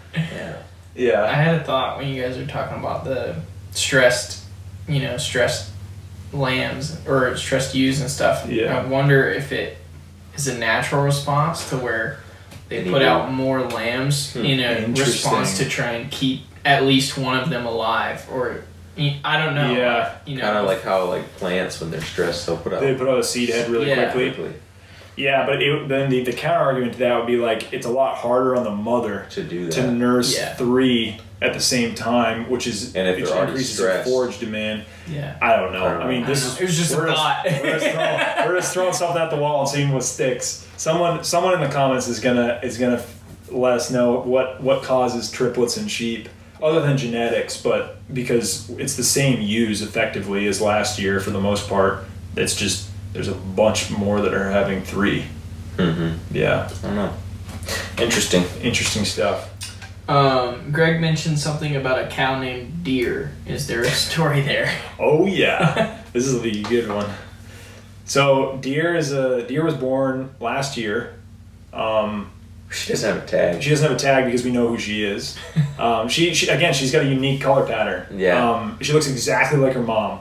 Yeah. I had a thought when you guys were talking about the stressed, you know, stressed lambs or stressed ewes and stuff. Yeah. I wonder if it is a natural response to where they Any put more? out more lambs Hmm. in a response to try and keep at least one of them alive, or I don't know. Yeah. You know, Kind of like how like plants when they're stressed they'll put out They put out a seed head really Yeah. quickly. quickly Yeah, but it, then the, the counter argument to that would be like it's a lot harder on the mother to do that. to nurse Yeah. three at the same time, which is And if which they're already increases stressed. your forage demand. Yeah. I don't know. I don't I, mean, know. this is It was just a we're thought. we're, just throwing, we're just throwing *laughs* something at the wall and seeing what sticks. Someone, someone in the comments is gonna is gonna let us know what what causes triplets in sheep, other than genetics, but because it's the same use effectively as last year for the most part. It's just there's a bunch more that are having three. Mm-hmm. Yeah, I don't know. Interesting. interesting stuff. Um, Greg mentioned something about a cow named Deer. Is there a *laughs* story there? Oh yeah, *laughs* this is the good one. So deer is a deer was born last year. Um, She doesn't have a tag. she doesn't have a tag because we know who she is. *laughs* Um, she, she again, she's got a unique color pattern. Yeah. Um, she looks exactly like her mom,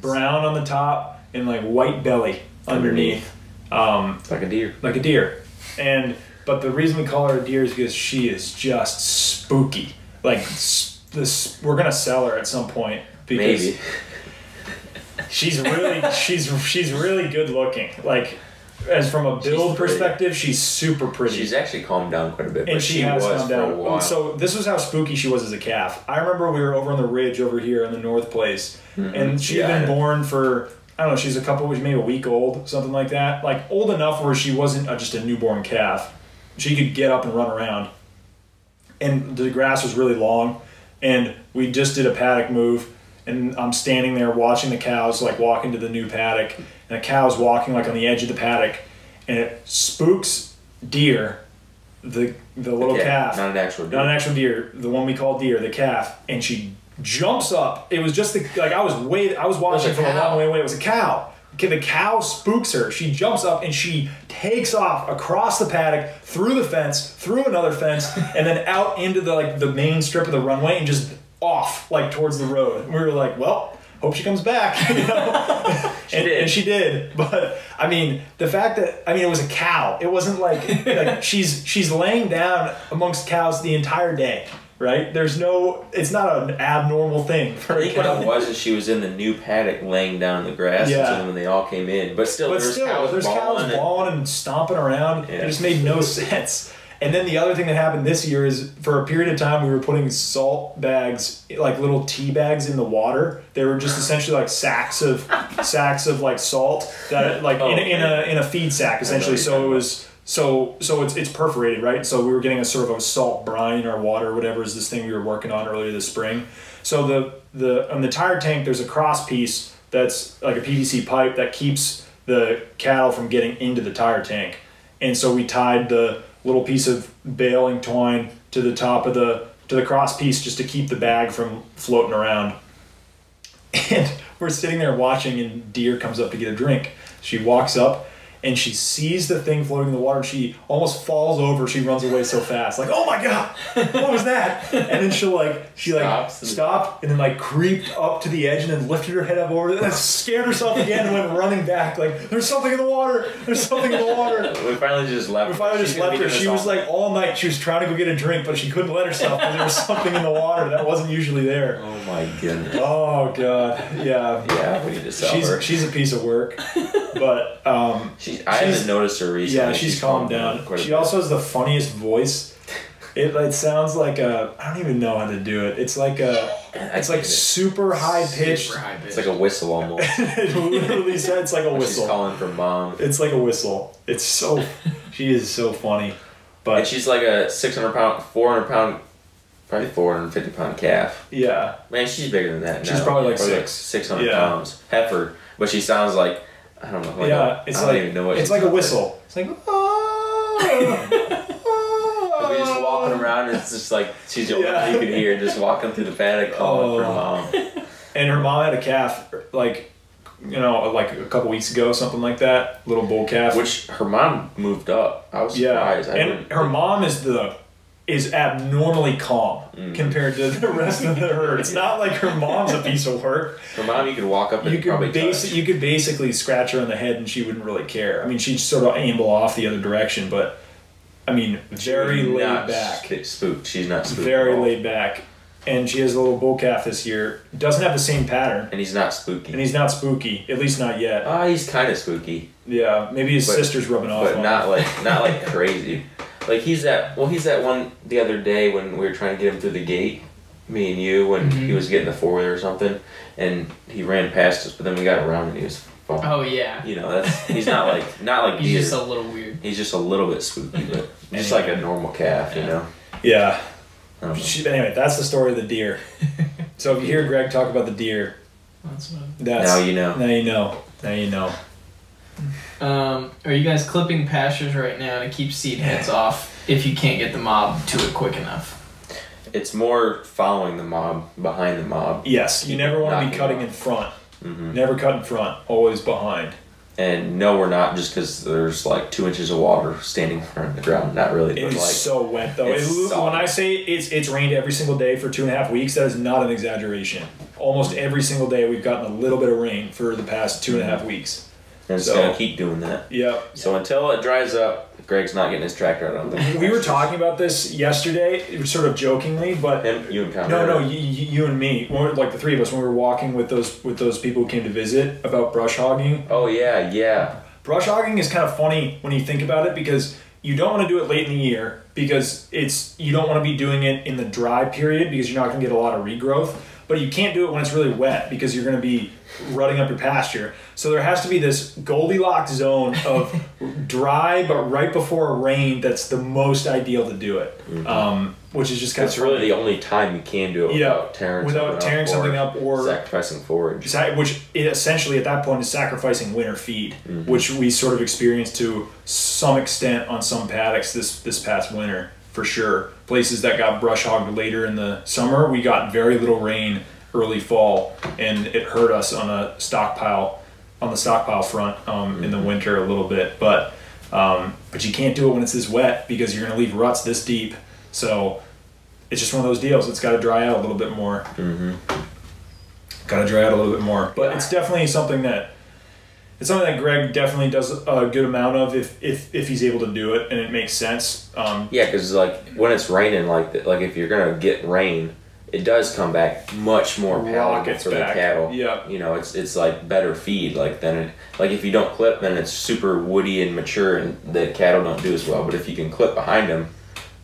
brown on the top and like white belly underneath, um, like a deer. like a deer. And but the reason we call her a deer is because she is just spooky. Like this, we're gonna sell her at some point because Maybe. she's really *laughs* she's she's really good looking. Like as from a build perspective, she's super pretty. She's actually calmed down quite a bit, and she, she, has was come for a down. So this was how spooky she was as a calf. I remember we were over on the ridge over here in the North Place, and she Yeah, had been born for I don't know. She's a couple, maybe a week old, something like that. Like old enough where she wasn't uh just a newborn calf. She could get up and run around, and the grass was really long, and we just did a paddock move. And I'm standing there watching the cows like walk into the new paddock, and a cow's walking like on the edge of the paddock, and it spooks deer, the the little Yeah, calf, not an actual deer. not an actual deer, the one we call deer, the calf, and she jumps up. It was just the like I was way I was watching from a long way away. It was a cow. Okay, the cow spooks her. She jumps up and she takes off across the paddock, through the fence, through another fence, and then out into the like the main strip of the runway and just off like towards the road. And we were like, well, hope she comes back. *laughs* You know? She and, did. and she did. But I mean, the fact that I mean, it was a cow. It wasn't like like *laughs* she's she's laying down amongst cows the entire day, right? There's no. It's not an abnormal thing for I think what it was is she was in the new paddock laying down in the grass Yeah. until when they all came in. But still, But there's still, cows there's cows bawling and- and stomping around. Yeah. It just made no *laughs* sense. And then the other thing that happened this year is for a period of time we were putting salt bags, like little tea bags, in the water. They were just essentially like sacks of *laughs* sacks of like salt that like in, a, in a in a feed sack essentially. So it was so so it's it's perforated right. So we were getting a sort of a salt brine in our water, whatever is this thing we were working on earlier this spring. So the the on the tire tank there's a cross piece that's like a PVC pipe that keeps the cattle from getting into the tire tank. And so we tied the little piece of baling twine to the top of the to the cross piece just to keep the bag from floating around. *laughs* And we're sitting there watching and deer comes up to get a drink. She walks up and she sees the thing floating in the water and she almost falls over. She runs away so fast. Like, oh my god, what was that? And then she'll like she like Stops and- stopped and then like creeped up to the edge and then lifted her head up over and then scared herself again and went running back. Like, there's something in the water. There's something in the water. We finally just left. We finally just left her. She was like all night. She was trying to go get a drink, but she couldn't let herself because there was something in the water that wasn't usually there. Oh my goodness. Oh god, yeah. Yeah, we need to sell She's her. she's a piece of work, but um, She's, I she's- haven't noticed her recently. yeah, she's calmed down. quite She also has the funniest voice. *laughs* It, it sounds like a I don't even know how to do it. It's like a it's like super high pitched. It's like a whistle almost. *laughs* it literally said it's like a She's whistle. calling for mom. It's like a whistle. It's so she is so funny, And but she's like a 600 pound, 400 pound probably four hundred fifty pound calf. Yeah. Man, she's bigger than that. She's now. probably like six. six hundred Yeah. pounds. Heifer, but she sounds like I don't know. Yeah. It's I don't like even know what it's like a whistle. It's like. Ah, but we just ah. walking around, and it's just like she's the only Yeah. you can hear, just walking through the paddock calling for Oh. mom. And her mom had a calf, like, you know, like a couple weeks ago, something like that. Little bull calf. Which her mom moved up. I was yeah, surprised. I and her mom is the is abnormally calm Mm. compared to the rest of the herd. It's *laughs* not like her mom's a piece of work. her mom, you could walk up and You probably could basi- touch. you could basically scratch her on the head and she wouldn't really care. I mean, she'd sort of amble off the other direction, but I mean, very laid back, spooked. She's not spooked. very laid back. And she has a little bull calf this year. Doesn't have the same pattern, And he's not spooky. and he's not spooky, at least not yet. Ah, he's kind of spooky, Yeah, maybe his But- sister's rubbing off. but not him. like not like *laughs* crazy. Like he's that. Well, he's that one the other day when we were trying to get him through the gate. Me and you when he Mhm. was getting the four wheeler or something, and he ran past us, but then we got around and he was fine. Oh yeah. You know, that's he's not like *laughs* not like He's deer. just a little weird. He's just a little bit spooky, but *laughs* just like a normal calf, you know. Yeah. I don't know. She, anyway, that's the story of the deer. *laughs* So if you hear Greg talk about the deer, That's what. that's Now you know. Now you know. Now you know. Um, are you guys clipping pastures right now to keep seed heads off if you can't get the mob to it quick enough? It's more following the mob, behind the mob, Yes, you never want to be cutting in front. hmm Never cut in front. Always behind. and no, we're not just because there's like two inches of water standing on the ground. Not really, It's like so wet though. it's It- when I say it's it's rained every single day for two and a half weeks, that is not an exaggeration. Almost every single day we've gotten a little bit of rain for the past two and a half weeks. And it's so- gonna keep doing that. Yep. So until it dries up, Greg's not getting his tractor out. I don't. We were talking about this yesterday, sort of jokingly, but Him, you and Connor. No, no, you, you and me, like the three of us, when we were walking with those with those people who came to visit about brush hogging. Oh yeah, yeah. Brush hogging is kind of funny when you think about it because you don't want to do it late in the year because it's you don't want to be doing it in the dry period because you're not going to get a lot of regrowth. But you can't do it when it's really wet because you're going to be rutting up your pasture. So there has to be this Goldilocks zone of *laughs* dry but right before a rain that's the most ideal to do it. Um, which is just kind It's of really the only time you can do it Yeah, without tearing without something tearing up something or up or- sacrificing forage. Which it essentially at that point is sacrificing winter feed, Mm-hmm. which we sort of experienced to some extent on some paddocks this this past winter for sure. Places that got brush hogged later in the summer, we got very little rain early fall, and it hurt us on a stockpile on the stockpile front um, in the Mm-hmm. winter a little bit. But um, but you can't do it when it's this wet because you're going to leave ruts this deep. So it's just one of those deals. It's got to dry out a little bit more Mm-hmm. got to dry out a little bit more. But it's definitely something that it's something that Greg definitely does a good amount of if if, if he's able to do it and it makes sense. Um, Yeah, because like when it's raining, like like if you're gonna get rain, it does come back much more palatable for back. the cattle. Yeah. you know, it's it's like better feed. Like then, it, like if you don't clip, then it's super woody and mature, and the cattle don't do as well. But if you can clip behind them,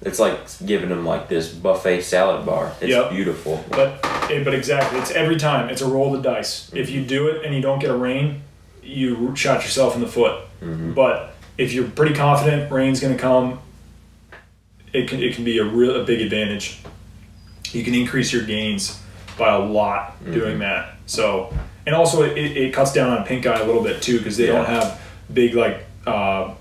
it's like giving them like this buffet salad bar. It's Yep. beautiful. but eh, but exactly, it's every time. It's a roll of the dice. If you do it and you don't get a rain, you shot yourself in the foot. Mm-hmm. But if you're pretty confident rain's going to come, it can it can be a real a big advantage. You can increase your gains by a lot Mm-hmm. doing that. So and also it, it, cuts down on pink eye a little bit too because they don't have big like uh,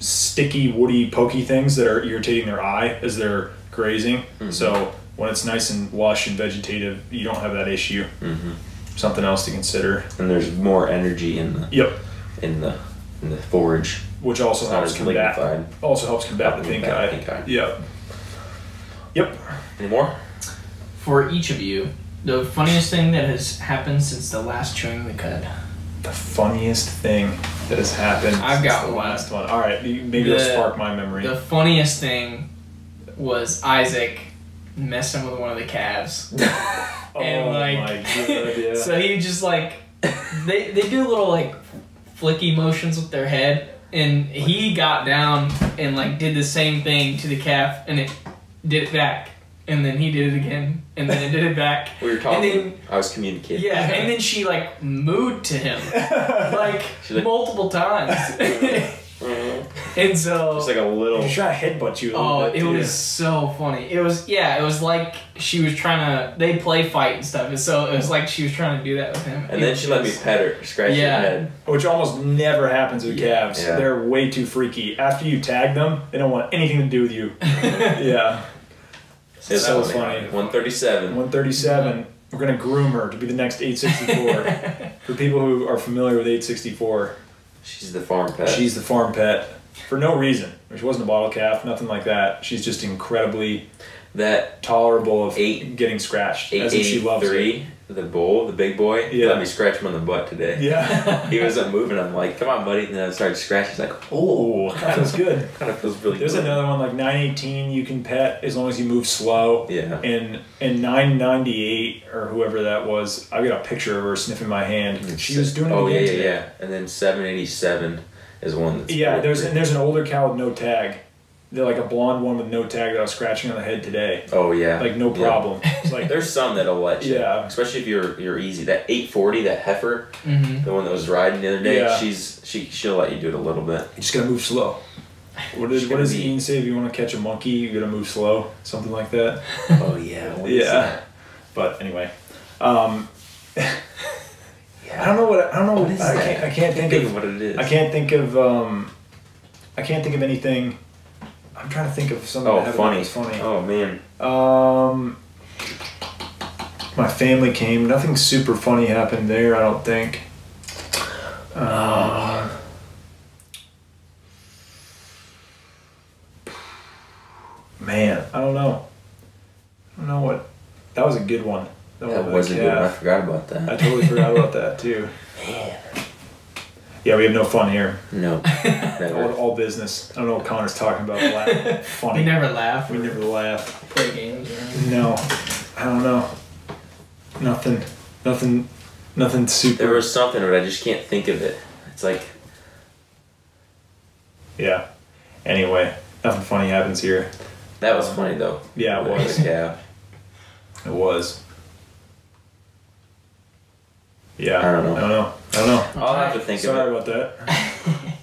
sticky woody pokey things that are irritating their eye as they're grazing. Mm-hmm. So when it's nice and lush and vegetative, you don't have that issue. hmm Something else to consider. And there's more energy in the Yep. in the in the forage. Which also helps combat lignified. also helps combat the pink eye. pink eye. Yep. Yep. Any more? For each of you, the funniest thing that has happened since the last chewing the cud. The funniest thing that has happened. I've got the one. last one. All right, maybe it'll The- spark my memory. The funniest thing was Isaac messing with one of the calves. *laughs* oh and, like- my god, yeah. *laughs* So he just like they they do little like flicky motions with their head, and he got down and like did the same thing to the calf, and it did it back, and then he did it again, and then it did it back. *laughs* We were talking. And then I was communicating. yeah, and then she like mooed to him *laughs* like, like- multiple times. *laughs* Mm-hmm. And so Just like a little. He's tried to headbutt you. A little Oh, bit, it too. was so funny. It was yeah, it was like she was trying to. They play fight and stuff, and so it was like she was trying to do that with him. And It then she let me pet her, scratch Yeah. her head. which almost never happens with Yeah, calves. yeah. They're way too freaky. After you tag them, they don't want anything to do with you. yeah. It's So funny. 137. 137. We're gonna groom her to be the next 864. *laughs* For people who are familiar with 864, She's the farm pet. she's the farm pet for no reason. She wasn't a bottle calf, nothing like that. She's just incredibly that tolerable of Eight- getting scratched, as if she loves it. 883, the bull, the big boy, Yeah. let me scratch him on the butt today. Yeah. *laughs* He wasn't moving. I'm like, come on, buddy. And then I started scratching. He's like, Oh, that was good. *laughs* kind of feels really There's good. another one like 918 you can pet as long as you move slow. Yeah. And and 998 or whoever that was, I got a picture of her sniffing my hand. Mm, she was doing it Oh, yeah, yeah, today. yeah. And then 787 is one that's. Yeah, there's and there's an older cow with no tag. They're like a blonde one with no tag that I was scratching on the head today. Oh, yeah. Like no Yeah. problem. *laughs* It's like There's some that'll let you. Yeah. Especially if you're you're easy. That 840, that heifer, Mhm. the one that was riding the other day, Yeah. she's she she'll let you do it a little bit. you just gotta move slow. What, is, Just what does be- Ian say? If you want to catch a monkey, you gotta move slow. Something like that. *laughs* Oh yeah. yeah. But anyway, um, Yeah. I don't know what I don't know. What is I that? can't. I can't think think of of what it is. I can't think of um, I can't think of anything. I'm trying to think of something Oh, that happened that funny. was funny. Oh man. Um, my family came. Nothing super funny happened there. I don't think. Um, man, I don't know. I don't know what. That was a good one. That one was a good one. I forgot about that. I totally forgot about *laughs* that too. Man. Yeah, we have no fun here. No. *laughs* All, all business. I don't know what Connor's talking about. Laugh. We never laugh. We never laugh. play games. No, I don't know. Nothing. Nothing. Nothing super. There was something, but I just can't think of it. It's like Yeah. Anyway, nothing funny happens here. that was funny though. Yeah, it was. Yeah. It was. Yeah. I don't know. I don't know. I don't know. I'll have to think Sorry of it. about that. *laughs*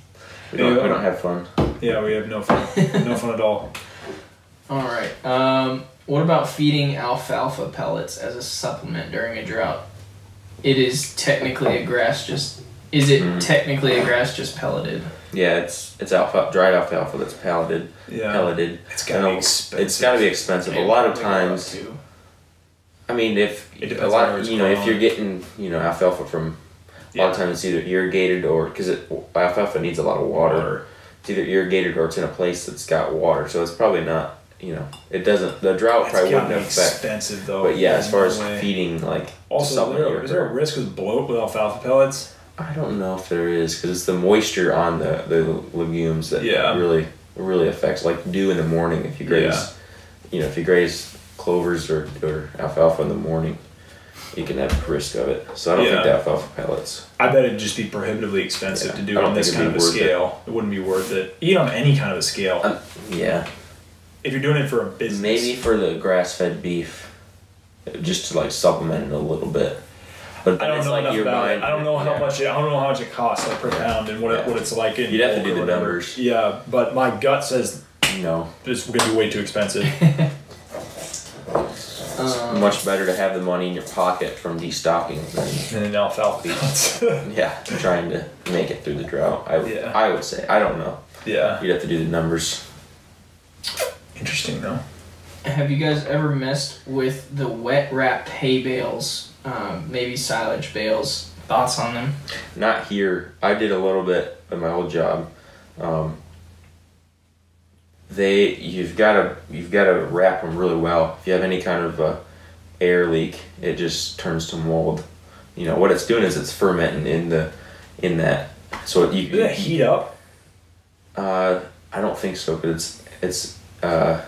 We don't, we don't have fun. Yeah, we have no fun. no fun at all. *laughs* All right. Um, what about feeding alfalfa pellets as a supplement during a drought? It is technically a grass just. Is it Mm. technically a grass just pelleted? Yeah, it's it's alpha dried alfalfa that's pelleted. Yeah. Pelleted. It's gotta be expensive. It's got to be expensive. A lot of probably go up times, to- I mean, if It a lot, you know, if you're getting, you know, alfalfa from, a lot of times it's either irrigated or because alfalfa needs a lot of water. Water. It's either irrigated or it's in a place that's got water, so it's probably not. You know, it doesn't. The drought probably wouldn't affect. expensive though. But yeah, as far as way. feeding, like Also, is there, there a risk with bloat with alfalfa pellets? I don't know if there is because it's the moisture on the, the legumes that Yeah. really really affects like dew in the morning if you graze Yeah. you know if you graze clovers or, or alfalfa in the morning you can have risk of it so I don't think the alfalfa pellets I bet it'd just be prohibitively expensive Yeah, to do on this kind of a worth it. scale. It. wouldn't be worth it. Even on any kind of a scale. Um, yeah if you're doing it for a business. maybe for the grass fed beef just to like supplement it a little bit but I don't know like enough about buying it. I don't know how yeah. much it, I don't know how much it costs like per pound and what, it, what it's like in You'd have to do the numbers. Yeah, but my gut says no this is gonna be way too expensive. *laughs* Um, much better to have the money in your pocket from destocking than and then alfalfa. *laughs* Yeah, trying to make it through the drought. I, Yeah. I would say. I don't know. yeah. You'd have to do the numbers. Interesting though. Have you guys ever messed with the wet wrapped hay bales? Um, maybe silage bales. Thoughts on them? Not here. I did a little bit at my old job. Um, they you've got to you've got to wrap them really well. If you have any kind of uh, air leak, it just turns to mold. You know what it's doing is it's fermenting in the in that. So you. Does that heat up? Uh, I don't think so, but it's it's uh,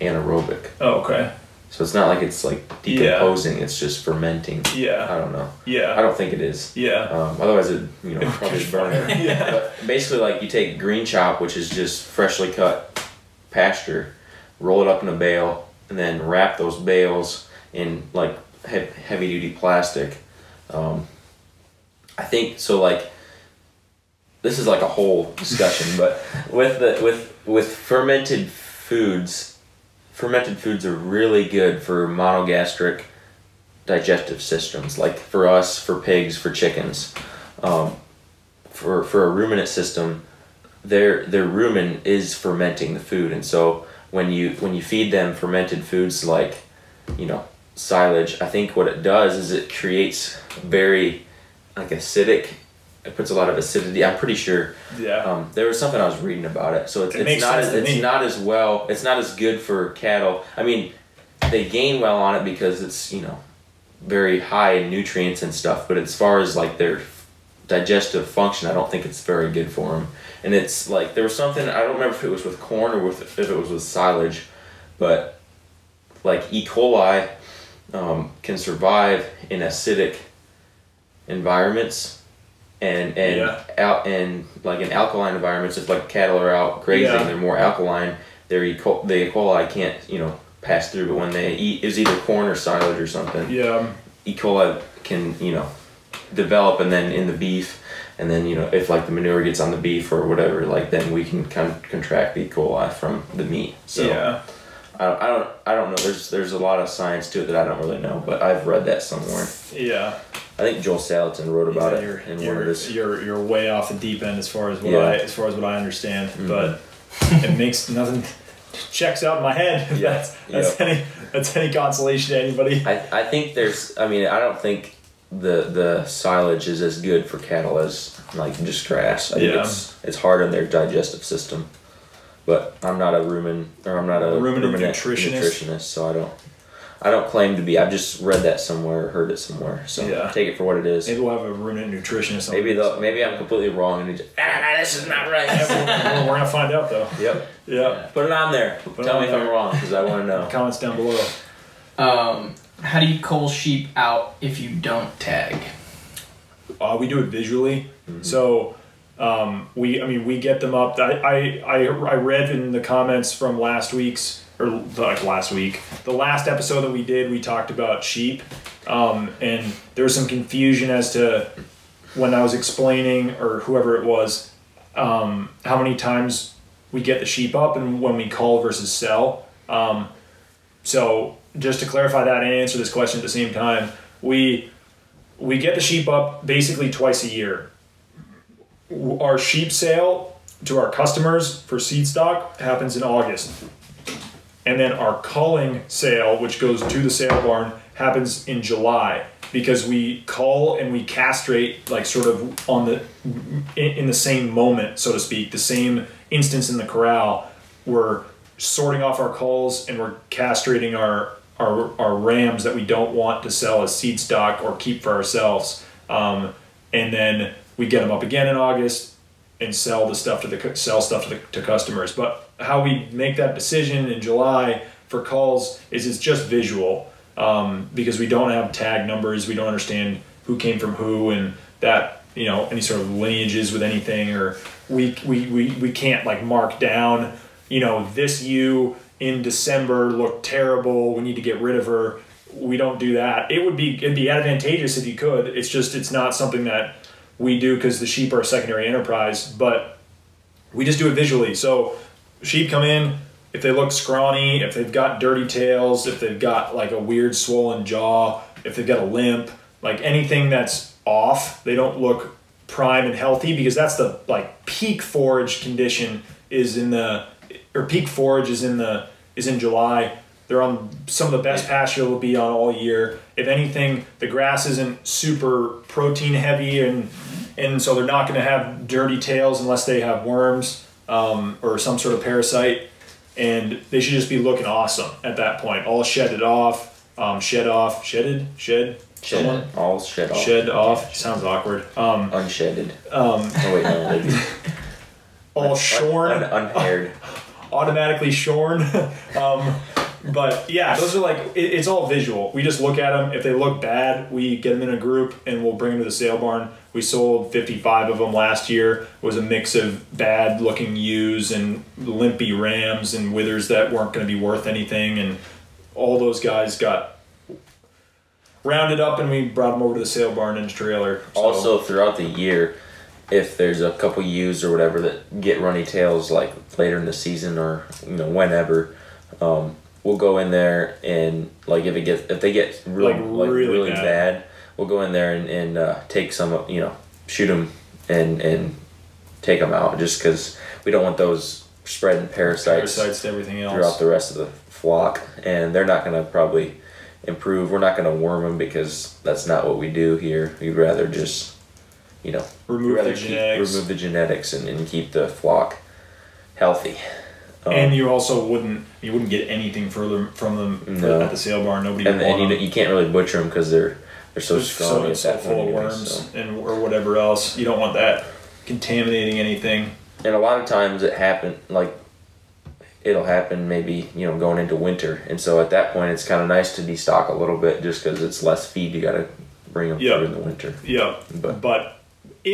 anaerobic. Oh, okay. So it's not like it's like Yeah. decomposing. It's just fermenting. Yeah. I don't know. Yeah. I don't think it is. Yeah. Um, otherwise, it you know probably burn. *laughs* Yeah. But basically, like you take green chop, which is just freshly cut pasture, roll it up in a bale, and then wrap those bales in like he- heavy duty plastic. Um, I think so. Like this is like a whole discussion, but with the with with fermented foods, fermented foods are really good for monogastric digestive systems. Like for us, for pigs, for chickens, um, for for a ruminant system, their their rumen is fermenting the food, and so when you when you feed them fermented foods like, you know, silage, I think what it does is it creates very like acidic. It puts a lot of acidity. I'm pretty sure. Yeah. Um, there was something I was reading about it. So it's, It it's not as it's me. not as well. It's not as good for cattle. I mean, they gain well on it because it's you know very high in nutrients and stuff. But as far as like their digestive function, I don't think it's very good for them. And it's like there was something I don't remember if it was with corn or with if it was with silage, but like E. coli um, can survive in acidic environments and and Yeah. out in like in alkaline environments if like cattle are out grazing Yeah. they're more alkaline their E. col- the E. coli can't you know pass through but when they eat is either corn or silage or something Yeah. E. coli can you know develop and then in the beef and then you know if like the manure gets on the beef or whatever like then we can con- contract E. coli from the meat so yeah. I, don't, I don't I don't know there's there's a lot of science to it that I don't really know but I've read that somewhere Yeah. I think Joel Salatin wrote about Yeah, it in one you're, of his you're you're way off the deep end as far as what Yeah. I as far as what I understand, Mhm. but *laughs* it makes nothing checks out in my head. Yeah. That's that's any that's any consolation to anybody. I, I think there's I mean I don't think the the silage is as good for cattle as like just grass. I think Yeah. it's it's hard on their digestive system. But I'm not a rumen or I'm not a Ruminant ruminant nutritionist? nutritionist, so I don't I don't claim to be. I've just read that somewhere or heard it somewhere. So Yeah. take it for what it is. Maybe we'll have a ruminant nutritionist. Maybe the maybe I'm completely wrong and he just, ah, nah, this is not right. *laughs* Yeah, we're, we're gonna find out though. yep. Yeah. Put it on there. it Tell on me if. I'm wrong because I want to know. *laughs* Comments down below. Um, how do you cull sheep out if you don't tag? Uh, we do it visually. So um, we, I mean, we get them up. I, I, I, I read in the comments from last week's or like last week, the last episode that we did, we talked about sheep, um, and there was some confusion as to when I was explaining or whoever it was, um, how many times we get the sheep up and when we cull versus sell. Um, so just to clarify that and answer this question at the same time, we we get the sheep up basically twice a year. Our sheep sale to our customers for seed stock happens in August. And then our culling sale, which goes to the sale barn, happens in July because we cull and we castrate like sort of on the in, the same moment, so to speak, the same instance in the corral. We're sorting off our culls and we're castrating our our, our rams that we don't want to sell as seed stock or keep for ourselves. Um, and then we get them up again in August and sell the stuff to the sell stuff to the to customers. But how we make that decision in July for culls is it's just visual um, because we don't have tag numbers. We don't understand who came from who and that you know any sort of lineages with anything or we we, we, we can't like mark down you know this ewe in December looked terrible. We need to get rid of her. We don't do that. It would be it'd be advantageous if you could. It's just it's not something that we do because the sheep are a secondary enterprise. But we just do it visually. So sheep come in if they look scrawny, if they've got dirty tails, if they've got like a weird swollen jaw, if they've got a limp, like anything that's off, they don't look prime and healthy because that's the like peak forage condition is in the or peak forage is in the is in July. They're on some of the best pasture they'll be on all year. If anything, the grass isn't super protein heavy and and so they're not going to have dirty tails unless they have worms um, or some sort of parasite. And they should just be looking awesome at that point. All shedded off, um, shed off, shedded, shed, Shed, someone? all shed off. shed off. Sounds awkward. Um, Unshedded. um, Oh wait, no, *laughs* all shorn. Un, unhaired. Automatically shorn. *laughs* um, but yeah, those are like it, it's all visual. We just look at them. If they look bad, we get them in a group and we'll bring them to the sale barn. We sold 55 of them last year. It was a mix of bad looking ewes and limpy rams and withers that weren't going to be worth anything. And all those guys got rounded up and we brought them over to the sale barn in a trailer. So- Also, throughout the year, if there's a couple ewes or whatever that get runny tails like later in the season or you know whenever, um, we'll go in there and like if it gets if they get real, Like, like, really really, bad. bad. we'll go in there and, and uh, take some you know shoot them and and take them out just because we don't want those spreading parasites, Parasites to everything else. throughout the rest of the flock and they're not going to probably improve we're not going to worm them because that's not what we do here we'd rather just you know Remove rather the keep- genetics. remove the genetics and, and keep the flock healthy Um, and you also wouldn't you wouldn't get anything further from them No. at the sale barn. Nobody and, would and you, you can't really butcher them because they're they're so strong so, at so that full of anyway, worms so. and or whatever else. You don't want that contaminating anything. and a lot of times it happen like it'll happen maybe you know going into winter and so at that point it's kind of nice to destock a little bit just because it's less feed you got to bring them Yep. through in the winter Yeah, But- but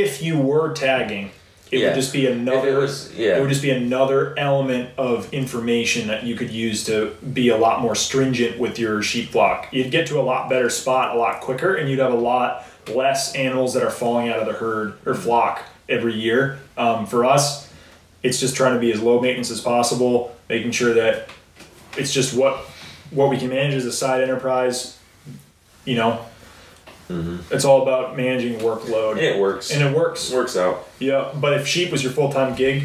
if you were tagging, it Yeah. would just be another. it was yeah It would just be another element of information that you could use to be a lot more stringent with your sheep flock. You'd get to a lot better spot a lot quicker, and you'd have a lot less animals that are falling out of the herd or flock every year. Um, for us, it's just trying to be as low maintenance as possible, making sure that it's just what what we can manage as a side enterprise. You know, it's all about managing workload, and it works and it works. works out Yeah, but if sheep was your full time gig,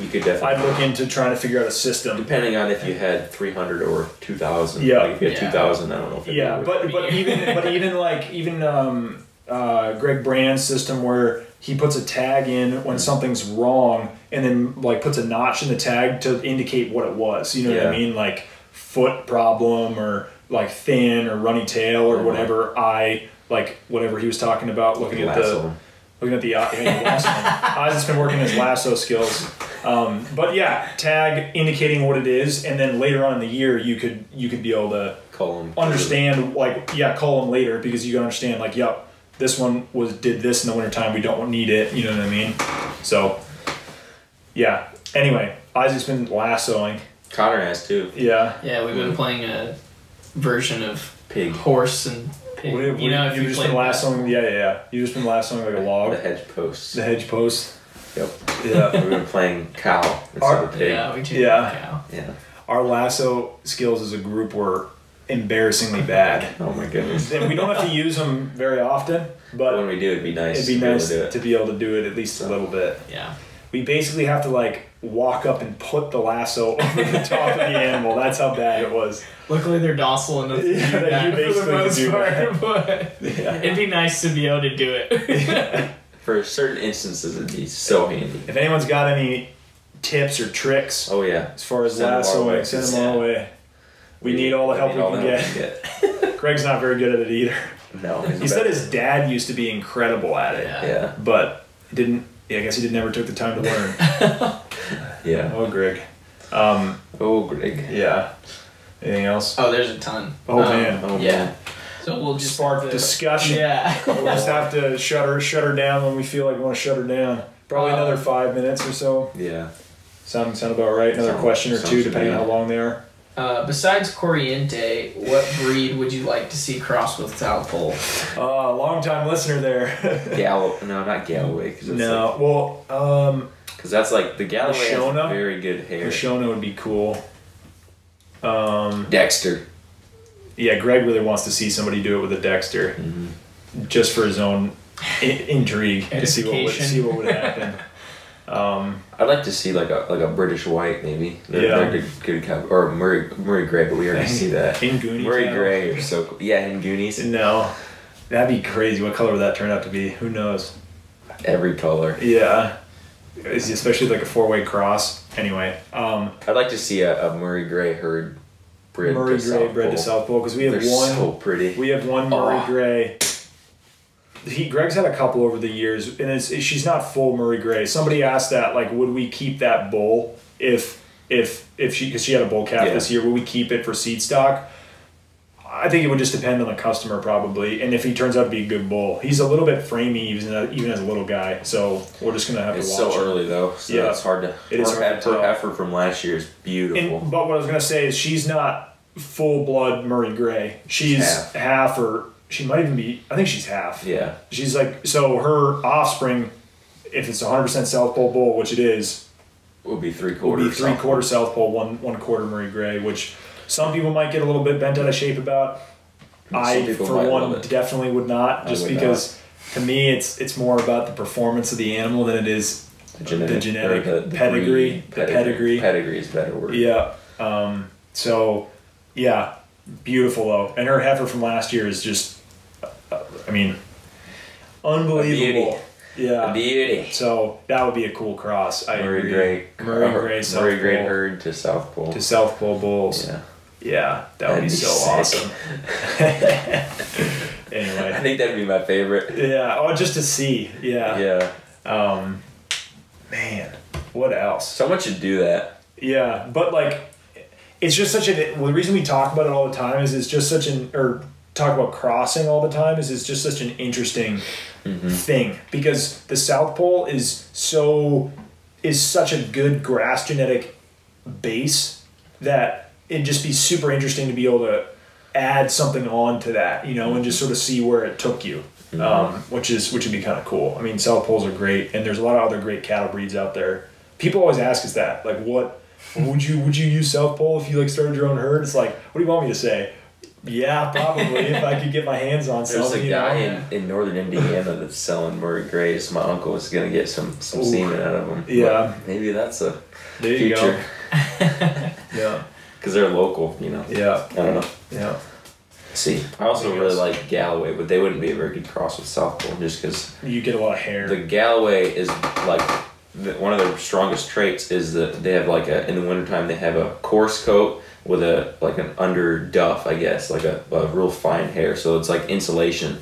you could definitely I'd look into trying to figure out a system. depending on if you had 300 or 2000 Yeah. like if you had Yeah. 2000 i don't know if it'd Yeah, worth but it. but even but *laughs* even like even um, uh, Greg Brann's system where he puts a tag in when something's wrong and then like puts a notch in the tag to indicate what it was. You know what I mean? Like foot problem or like thin or runny tail or Mhm. whatever eye like whatever he was talking about looking at the looking at the eye. Yeah, the lasso. *laughs* Isaac's been working his lasso skills. Um, but yeah, tag indicating what it is, and then later on in the year, you could you could be able to cull them understand like yeah, cull them later because you can understand like yep, this one was did this in the wintertime. We don't need it. You know what I mean? So yeah. Anyway, Isaac's been lassoing. connor has too Yeah. Yeah, we've been playing a version of pig horse and pig. What have- you know, if you've you just played been lassoing. Yeah, yeah, yeah. You just been lassoing like a log. the hedge posts the hedge post. yep Yeah. *laughs* we've been playing cow instead Our- of pig Yeah, we do Yeah. cow. yeah Our lasso skills as a group were embarrassingly bad. *laughs* oh my goodness and we don't have to use them very often, but when we do it'd be nice it'd be to able nice to to be able to do it at least a little bit. Yeah. We basically have to like walk up and put the lasso *laughs* over the top of the animal. That's how bad it was. Luckily, they're docile enough to Yeah, do that that you for basically the most part. But Yeah. it'd be nice to be able to do it. *laughs* for certain instances it'd be so handy If anyone's got any tips or tricks oh yeah as far as Send 'em lassoing, way. send them our way. We need all the help we need can the get. help *laughs* Greg's not very good at it either. no He said his dad used to be incredible at it, Yeah. yeah but didn't. Yeah, I guess he did never took the time to learn. *laughs* yeah oh, Greg. Um, oh Greg yeah. Anything else? Oh, there's a ton. Oh, Um, man. oh yeah. man. So we'll just Spark have to- discussion. Yeah. *laughs* We'll just have to shut her, shut her down when we feel like we want to shut her down. Probably Um, another five minutes or so. yeah Sound sound about right. Another Sound- question or two, depending on how long they are. Uh, besides Corriente, what breed would you like to see crossed with South Pole? Uh, long time listener there. *laughs* Gallo no not Galloway because no, well, um, because that's like the Galloway has very good hair Shoshona would be cool. Um, Dexter yeah, Greg really wants to see somebody do it with a Dexter, Mm-hmm. just for his own I- intrigue to see what would see what would happen. *laughs* Um, I'd like to see like a like a British white maybe. They're, Yeah. they're good, good or Murray Murray Gray, but we already see that. Nguni Murray Town. Gray are so cool. Yeah, in Goonies, No, that'd be crazy. What color would that turn out to be? Who knows? every color. Yeah, It's especially like a four way cross. Anyway, um, I'd like to see a, a Murray Gray herd bred Murray Gray South bred to South Pole because we have They're one. so pretty. We have one Murray Oh. Gray. He Greg's had a couple over the years, and it's, she's not full Murray Gray. Somebody asked that, like, would we keep that bull if if if she because she had a bull calf Yeah. this year? Would we keep it for seed stock? I think it would just depend on the customer probably, and if he turns out to be a good bull. He's a little bit framey even even as a little guy, so we're just gonna have It's to watch. so it. early though, so Yeah. it's hard to. It is her, hard to her heifer from last year is beautiful. And, but what I was gonna say is she's not full blood Murray Gray. She's Half. half. or she might even be. I think she's half. yeah, She's like so her offspring if it's 100% South Pole bull, which it is, Will be three will quarters. be three quarter South Pole, one one quarter Murray Gray, which some people might get a little bit bent out of shape about. Some I, for one, definitely would not, just would because to me it's it's more about the performance of the animal than it is The genetic, the genetic or the pedigree, breed, the pedigree. Pedigree is better word. Yeah. Um, so, yeah, beautiful though, and her heifer from last year is just, I mean, unbelievable. A Yeah. beauty. So that would be a cool cross. I Murray agree. Gray. Murray Gray, South Murray Gray herd to South Pole. to South Pole bulls. yeah. Yeah, that would be, be so sick. awesome. *laughs* *laughs* I think that'd be my favorite. yeah. Oh, just to see. Yeah. Yeah. Um, man, what else? Someone should do that. Yeah, but like, it's just such a. Well, the reason we talk about it all the time is it's just such an or talk about crossing all the time is it's just such an interesting thing because the South Pole is so is such a good grass genetic base that it'd just be super interesting to be able to add something on to that, you know, and just sort of see where it took you. Um, which is which would be kind of cool. I mean, South Poles are great, and there's a lot of other great cattle breeds out there. People always ask us that, like, what would you would you use South Pole if you like started your own herd? It's like, what do you want me to say? Yeah, probably if I could get my hands on There's something. a you know? guy in, in northern Indiana that's selling Murray Grays. My uncle was gonna get some some Ooh. semen out of them. Yeah. But maybe that's a There you future go. *laughs* Yeah, because they're local. You know. yeah, I don't know. yeah. See, I also really like Galloway, but they wouldn't be a very good cross with South Pole just because You get a lot of hair. the Galloway is like the, one of their strongest traits is that they have like a in the wintertime they have a coarse coat with a like an under duff I guess like a, a real fine hair so it's like insulation.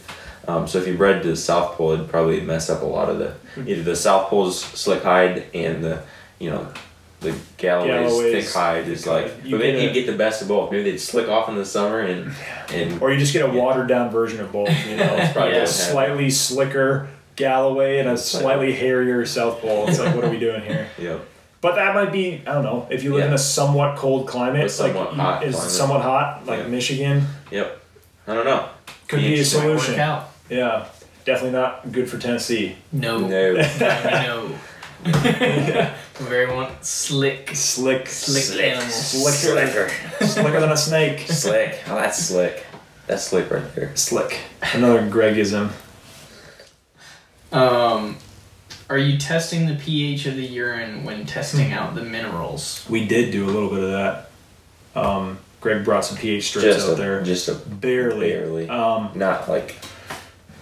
Um, so if you bred to the South Pole, it'd probably mess up a lot of the either the South Pole's slick hide and the you know the Galloway's, Galloway's thick hide is like. hide. But maybe you'd get the best of both. Maybe they'd slick off in the summer and and or you just get a watered down version of both. You know, That's probably a what happened. slightly slicker Galloway and a slightly hairier South Pole. It's like, what are we doing here? yeah. But that might be I don't know if you live in a somewhat cold climate, It's somewhat like hot is climate. somewhat hot, like Yeah. Michigan, Yep. I don't know. could Be be a interesting. Solution. out. Yeah, definitely not good for Tennessee. No. No. *laughs* no. we very want slick, Slick, slick, Slick. animals. Slicker. slicker than a snake. *laughs* Slick. Oh, that's slick. That's slick right there. Slick. Another Gregism. Um, are you testing the pH of the urine when testing out the minerals? We did do a little bit of that. Um, Greg brought some pH strips Just out a, there. just a barely. barely. Um, not like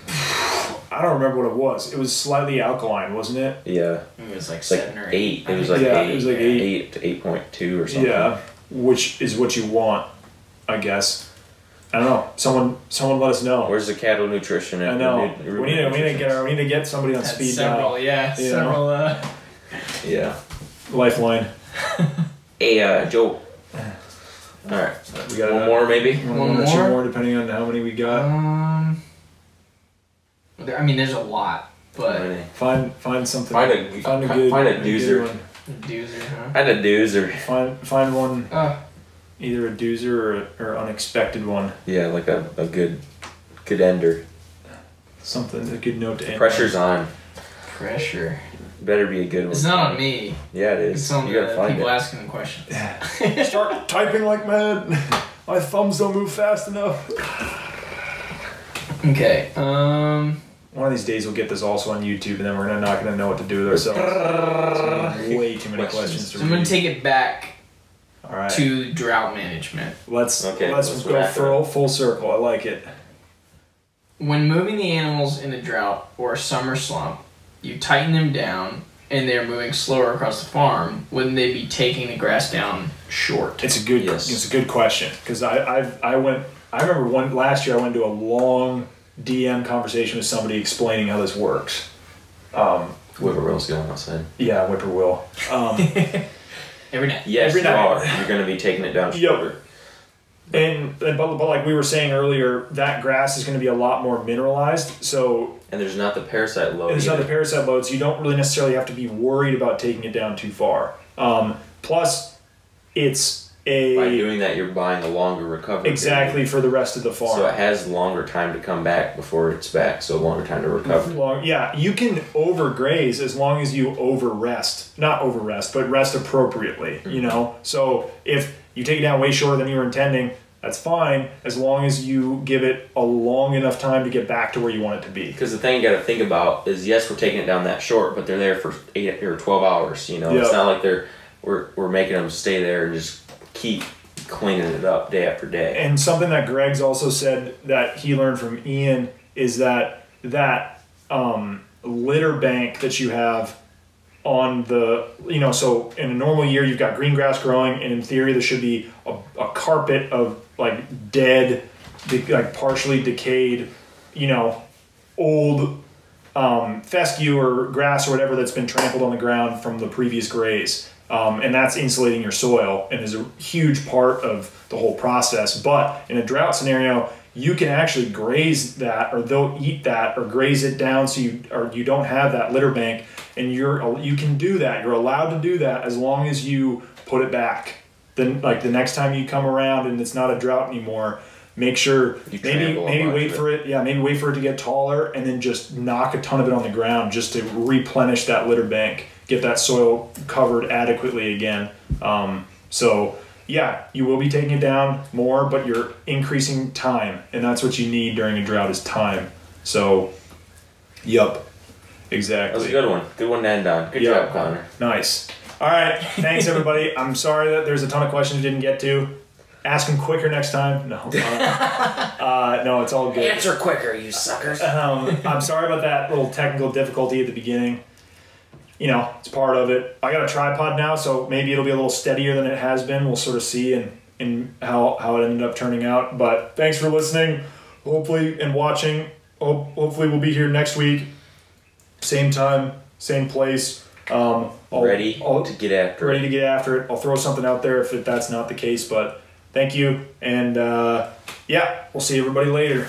I don't remember what it was. It was slightly alkaline, wasn't it? yeah. It was like It's like seven or eight. eight. It was like Yeah, eight. it was like eight. eight to eight point two or something. Yeah, which is what you want, I guess. I don't know. Someone, someone, let us know. Where's the cattle nutrition? At? I at? know. Nu- We need to, we need to get our, we need to get somebody on Had speed several, dial. yeah, You several. Uh, Yeah. Lifeline. Hey, uh, Joe. All right. We got One more, maybe. One, One or two more? more, depending on how many we got. um, there, I mean, there's a lot, but Find, find something. Find a- find a good find good, a good doozer. one. doozer, huh? I had a doozer. Find, find one, Uh, either a doozer or, a, or unexpected one. Yeah, like a, a good good ender. Something a good note to end. Pressure's on. pressure. Better be a good one. It's not on me. Yeah, it is. It's on you gotta the find people it. asking the questions. on. *laughs* Start typing like mad. My thumbs don't move fast enough. Okay. Um. One of these days we'll get this also on YouTube, and then we're not gonna know what to do with ourselves. It's way too many Questions. questions to So I'm gonna take it back All right. to drought management. Let's Okay, let's, let's go wrap full full circle. I like it. When moving the animals in a drought or a summer slump, you tighten them down and they're moving slower across the farm. Wouldn't they be taking the grass down short? It's a good Yes. it's a good question because I I've, I went I remember one last year I went to a long DM conversation with somebody explaining how this works. Um, Whippoorwill's going outside. yeah, whippoorwill. Um, *laughs* Every night. Yes, Every you night. are. You're gonna be taking it down Yep. shorter. and, and but, but like we were saying earlier, that grass is going to be a lot more mineralized. So And there's not the parasite load. there's not the parasite load, so you don't really necessarily have to be worried about taking it down too far. Um, plus, it's a By doing that, you're buying a longer recovery. period. exactly for the rest of the farm. So it has longer time to come back before it's back. So longer time to recover. Long, yeah, you can overgraze as long as you over rest. Not over rest, but rest appropriately. You mm-hmm. know, so if you take it down way shorter than you were intending, that's fine as long as you give it a long enough time to get back to where you want it to be. Because the thing you got to think about is, yes, we're taking it down that short, but they're there for eight or twelve hours. You know, Yeah. it's not like they're we're we're making them stay there and just keep cleaning it up day after day. And something that Greg's also said that he learned from Ian is that that um, litter bank that you have on the you know so in a normal year you've got green grass growing and in theory there should be a, a carpet of like dead de- like partially decayed you know old um, fescue or grass or whatever that's been trampled on the ground from the previous graze. Um, and that's insulating your soil and is a huge part of the whole process. But in a drought scenario, you can actually graze that, or they'll eat that, or graze it down so you or you don't have that litter bank. And you're you can do that. You're allowed to do that as long as you put it back. Then, like the next time you come around and it's not a drought anymore, make sure You maybe maybe wait it. for it. Yeah, maybe wait for it to get taller and then just knock a ton of it on the ground just to replenish that litter bank, get that soil covered adequately again. Um, so yeah, you will be taking it down more, but you're increasing time, and that's what you need during a drought is time. So, yup, exactly. That was a good one. Good one to end on. Good Yeah. job, Connor. Nice. All right. Thanks, everybody. *laughs* I'm sorry that there's a ton of questions you didn't get to. Ask them quicker next time. No. Uh, *laughs* uh, no, it's all good. Answer quicker, you suckers. Um, I'm sorry about that little technical difficulty at the beginning. You know, it's part of it. I got a tripod now, so maybe it'll be a little steadier than it has been. We'll sort of see and in how how it ended up turning out. But thanks for listening, hopefully and watching. Hope, hopefully we'll be here next week, same time, same place. Um, I'll- Ready I'll- to get after ready it. to get after it. I'll throw something out there if it, that's not the case. But thank you, and uh, yeah, we'll see everybody later.